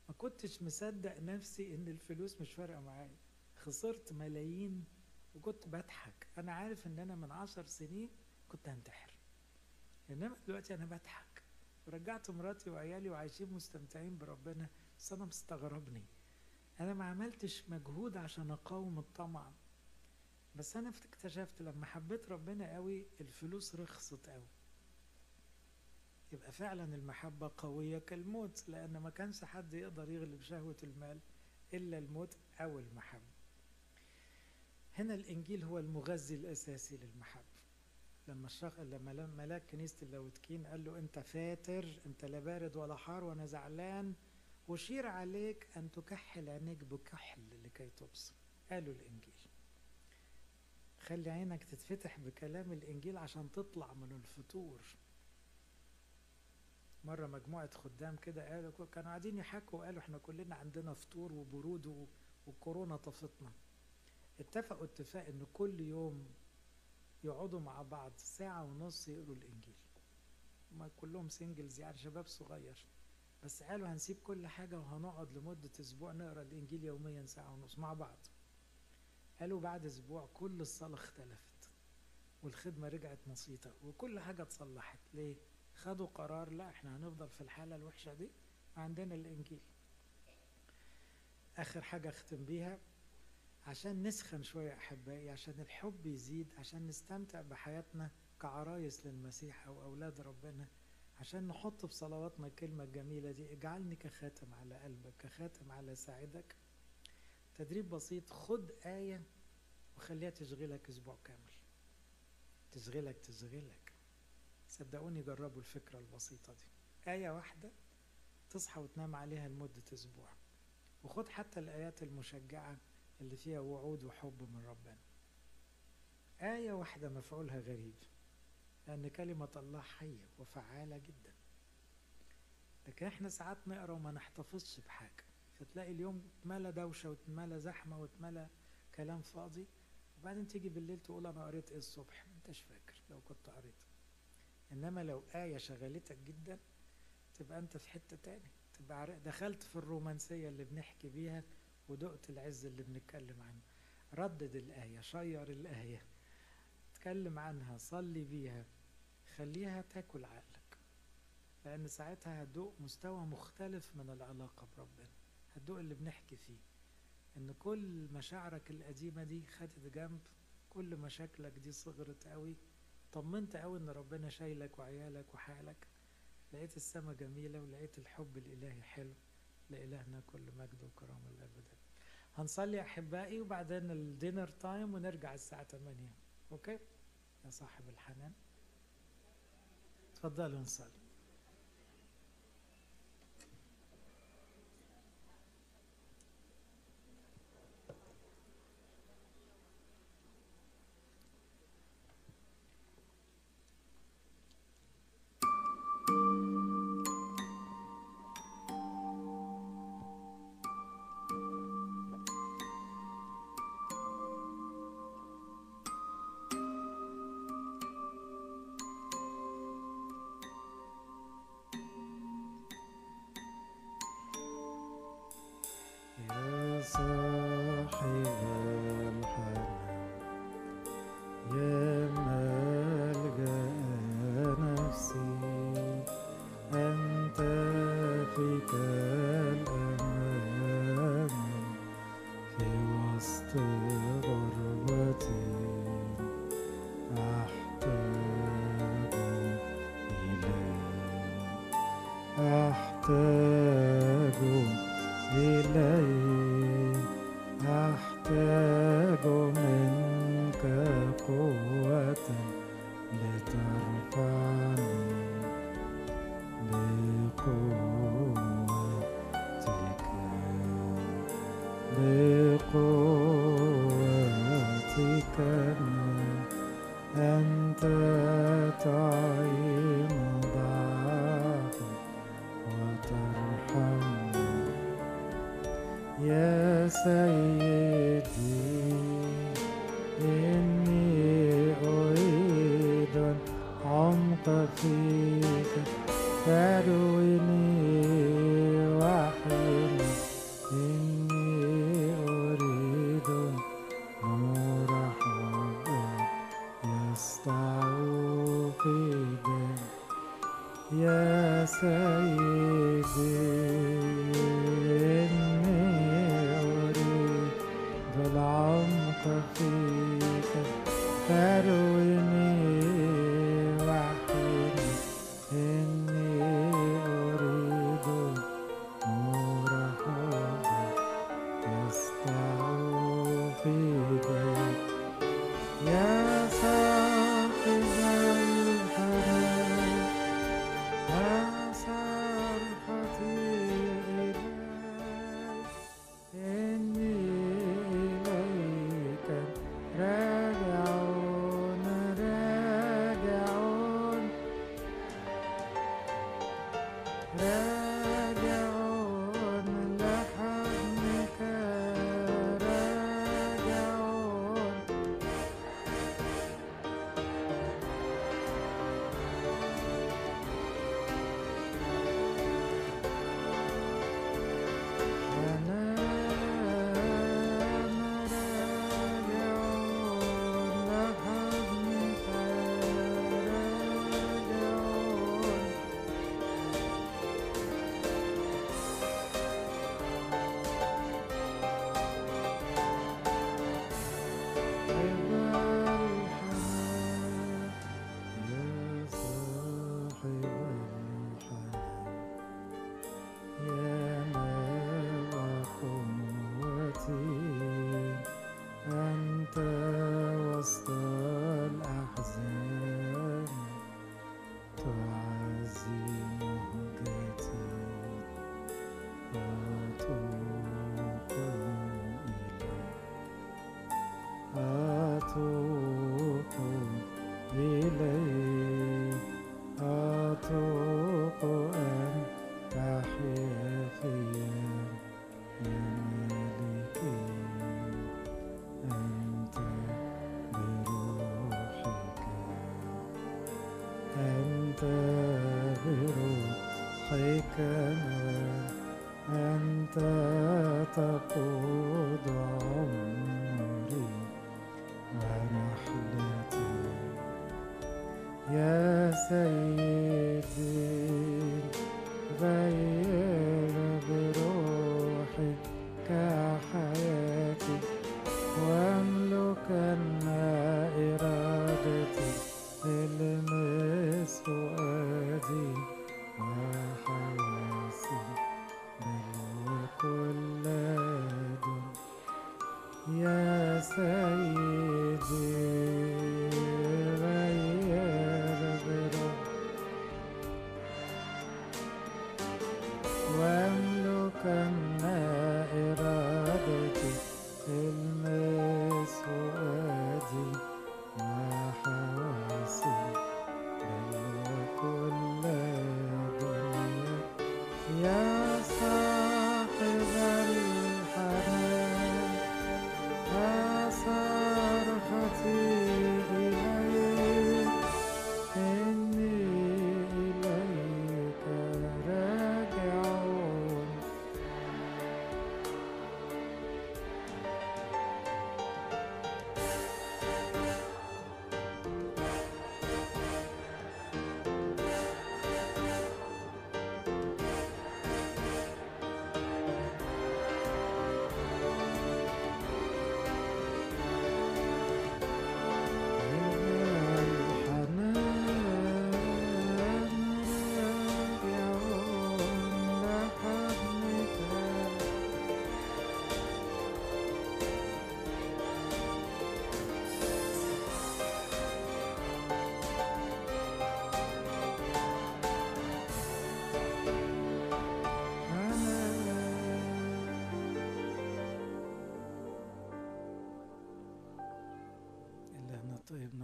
ما كنتش مصدق نفسي إن الفلوس مش فارقة معايا. خسرت ملايين وكنت بضحك. أنا عارف إن أنا من عشر سنين كنت هنتحر. إنما دلوقتي أنا بضحك. ورجعت مراتي وعيالي وعايشين مستمتعين بربنا بس أنا مستغربني. أنا ما عملتش مجهود عشان أقاوم الطمع. بس أنا اكتشفت لما حبيت ربنا قوي الفلوس رخصت قوي. يبقى فعلا المحبة قوية كالموت لأن ما كانش حد يقدر يغلب شهوة المال إلا الموت أو المحبة. هنا الإنجيل هو المغذي الأساسي للمحبة. لما الشخص لما ملاك كنيسة اللاوتكين قال له أنت فاتر أنت لا بارد ولا حار وأنا زعلان أشير عليك أن تكحل عينيك بكحل لكي تبصر قالوا الإنجيل. خلي عينك تتفتح بكلام الإنجيل عشان تطلع من الفتور مرة مجموعة خدام كده قالوا كانوا قاعدين يحكوا وقالوا إحنا كلنا عندنا فطور وبرود وكورونا طفتنا اتفقوا اتفاق إن كل يوم يقعدوا مع بعض ساعة ونص يقروا الإنجيل. ما كلهم سنجلز يعني شباب صغير. بس قالوا هنسيب كل حاجة وهنقعد لمدة أسبوع نقرأ الإنجيل يوميا ساعة ونص مع بعض. قالوا بعد أسبوع كل الصلاة اختلفت والخدمة رجعت نشيطة وكل حاجة اتصلحت. ليه؟ خدوا قرار لا إحنا هنفضل في الحالة الوحشة دي عندنا الإنجيل. آخر حاجة أختم بيها عشان نسخن شوية أحبائي عشان الحب يزيد عشان نستمتع بحياتنا كعرايس للمسيح أو أولاد ربنا عشان نحط في صلواتنا الكلمة الجميلة دي اجعلني كخاتم على قلبك كخاتم على ساعدك. تدريب بسيط خد آية وخليها تشغلك أسبوع كامل. تشغلك تشغلك. صدقوني جربوا الفكرة البسيطة دي. آية واحدة تصحى وتنام عليها لمدة أسبوع. وخد حتى الآيات المشجعة اللي فيها وعود وحب من ربنا. آية واحدة مفعولها غريب. لأن كلمة الله حية وفعالة جدا. لكن إحنا ساعات نقرأ وما نحتفظش بحاجة. فتلاقي اليوم اتملى دوشة واتملى زحمة واتملى كلام فاضي. وبعدين تيجي بالليل تقول أنا قريت إيه الصبح؟ ما أنتش فاكر لو كنت قريت. إنما لو آية شغلتك جدا تبقى أنت في حتة تاني تبقى دخلت في الرومانسية اللي بنحكي بيها ودقت العز اللي بنتكلم عنه. ردد الآية شير الآية. اتكلم عنها صلي بيها. خليها تاكل عقلك لأن ساعتها هتدوق مستوى مختلف من العلاقة بربنا. هتدوق اللي بنحكي فيه إن كل مشاعرك القديمة دي خدت جنب كل مشاكلك دي صغرت قوي طمنت قوي إن ربنا شايلك وعيالك وحالك. لقيت السماء جميلة ولقيت الحب الإلهي حلو لإلهنا كل مجد وكرامة الأبد هنصلي أحبائي وبعدين الدينر تايم ونرجع الساعة 8 أوكي؟ يا صاحب الحنان. تفضلوا نصلي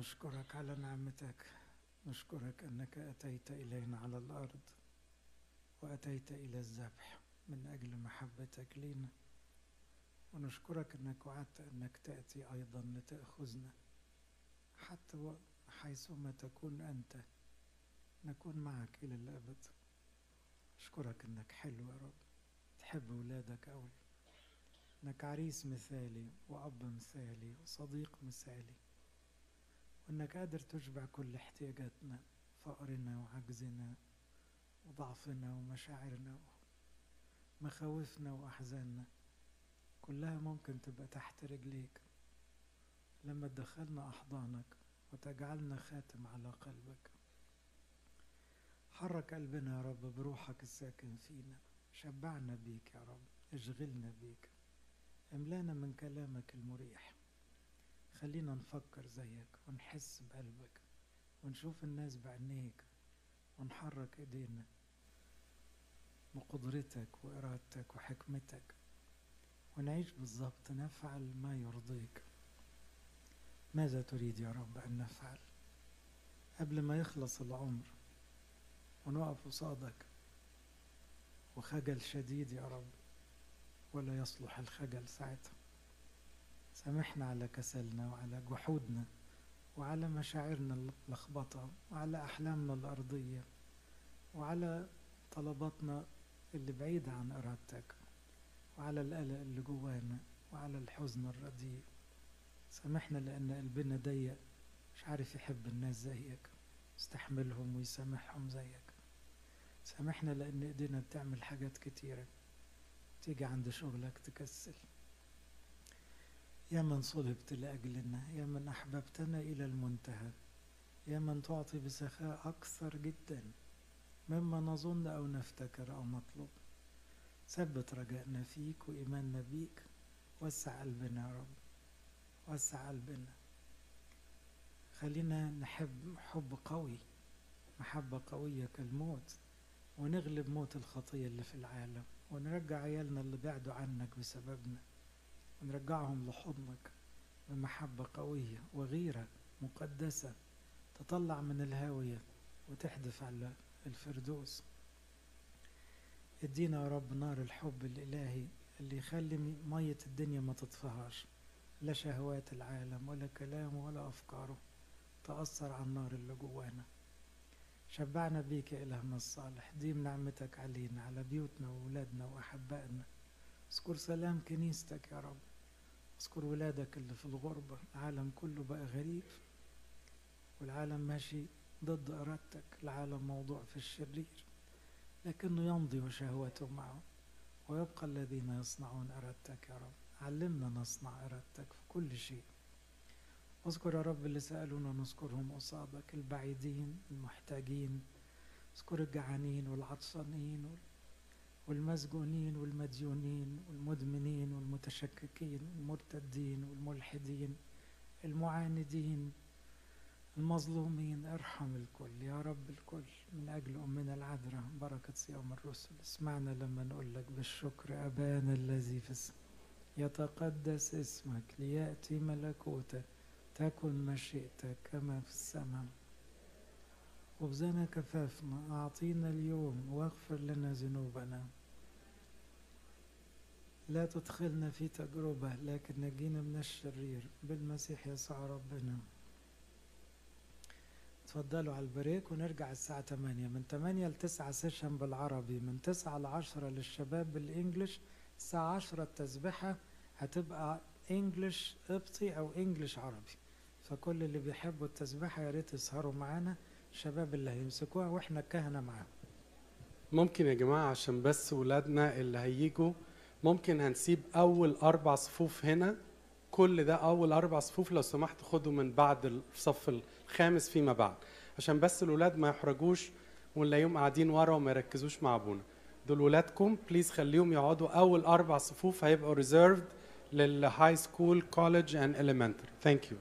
نشكرك على نعمتك. نشكرك أنك أتيت إلينا على الأرض وأتيت إلى الذبح من أجل محبتك لينا. ونشكرك أنك وعدت أنك تأتي أيضا لتأخذنا. حتى حيثما تكون أنت نكون معك إلى الأبد. أشكرك أنك حلو يا رب. تحب ولادك أوي. أنك عريس مثالي وأب مثالي وصديق مثالي. وأنك قادر تشبع كل احتياجاتنا فقرنا وعجزنا وضعفنا ومشاعرنا ومخاوفنا وأحزاننا كلها ممكن تبقى تحت رجليك. لما تدخلنا أحضانك وتجعلنا خاتم على قلبك. حرك قلبنا يا رب بروحك الساكن فينا. شبعنا بيك يا رب أشغلنا بيك. املانا من كلامك المريح. خلينا نفكر زيك ونحس بقلبك ونشوف الناس بعينيك ونحرك إيدينا بقدرتك وإرادتك وحكمتك ونعيش بالظبط نفعل ما يرضيك. ماذا تريد يا رب أن نفعل؟ قبل ما يخلص العمر ونقف قصادك وخجل شديد يا رب ولا يصلح الخجل ساعتها. سامحنا على كسلنا وعلى جحودنا وعلى مشاعرنا اللخبطة وعلى أحلامنا الأرضية وعلى طلباتنا اللي بعيدة عن إرادتك وعلى القلق اللي جوانا وعلى الحزن الرديء. سامحنا لأن قلبنا ضيق مش عارف يحب الناس زيك يستحملهم ويسامحهم زيك. سامحنا لأن إيدينا بتعمل حاجات كتيرة تيجي عند شغلك تكسل. يا من صلبت لأجلنا يا من أحببتنا إلى المنتهى يا من تعطي بسخاء أكثر جدا مما نظن أو نفتكر أو نطلب. ثبت رجائنا فيك وإيماننا بيك وسع قلبنا يا رب وسع قلبنا خلينا نحب حب قوي محبة قوية كالموت ونغلب موت الخطية اللي في العالم ونرجع عيالنا اللي بعدوا عنك بسببنا. ونرجعهم لحضنك. بمحبة قوية وغيرة مقدسة تطلع من الهاوية وتحدف على الفردوس. ادينا يا رب نار الحب الإلهي اللي يخلي مية الدنيا ما تطفهاش. لا شهوات العالم ولا كلامه ولا أفكاره. تأثر على النار اللي جوانا. شبعنا بيك يا إلهنا الصالح. ديم نعمتك علينا على بيوتنا وولادنا وأحبائنا. اذكر سلام كنيستك يا رب. أذكر ولادك اللي في الغربة العالم كله بقى غريب والعالم ماشي ضد إرادتك العالم موضوع في الشرير لكنه يمضي وشهوته معه ويبقى الذين يصنعون إرادتك يا رب. علمنا نصنع إرادتك في كل شيء. أذكر يا رب اللي سألونا نذكرهم قصادك البعيدين المحتاجين. أذكر الجعانين والعطشانين والمسجونين والمديونين والمدمنين والمتشككين المرتدين والملحدين المعاندين المظلومين أرحم الكل يا رب الكل من أجل أمنا العذراء بركة صيام الرسل اسمعنا لما نقول لك بالشكر أبانا الذي في السماء يتقدس اسمك ليأتي ملكوتك تكن مشيئتك كما في السماء خبزنا كفافنا أعطينا اليوم واغفر لنا ذنوبنا. لا تدخلنا في تجربة لكن نجينا من الشرير. بالمسيح يسوع ربنا. تفضلوا على ال break ونرجع الساعة 8 من 8 ل 9 session بالعربي من 9 ل 10 للشباب بال English الساعة 10 التسبحة هتبقى English قبطي أو English عربي. فكل اللي بيحبوا التسبيحة يا ريت يسهروا معانا. الشباب اللي هيمسكوها وإحنا الكهنة معاهم. ممكن يا جماعة عشان بس ولادنا اللي هيجوا ممكن هنسيب أول أربع صفوف هنا. كل ده أول أربع صفوف لو سمحت خدوا من بعد الصف الخامس فيما بعد. عشان بس الولاد ما يحرجوش ونلاقيهم قاعدين ورا وما يركزوش مع أبونا. دول ولادكم please خليهم يقعدوا أول أربع صفوف هيبقوا reserved لل high school college and elementary. Thank you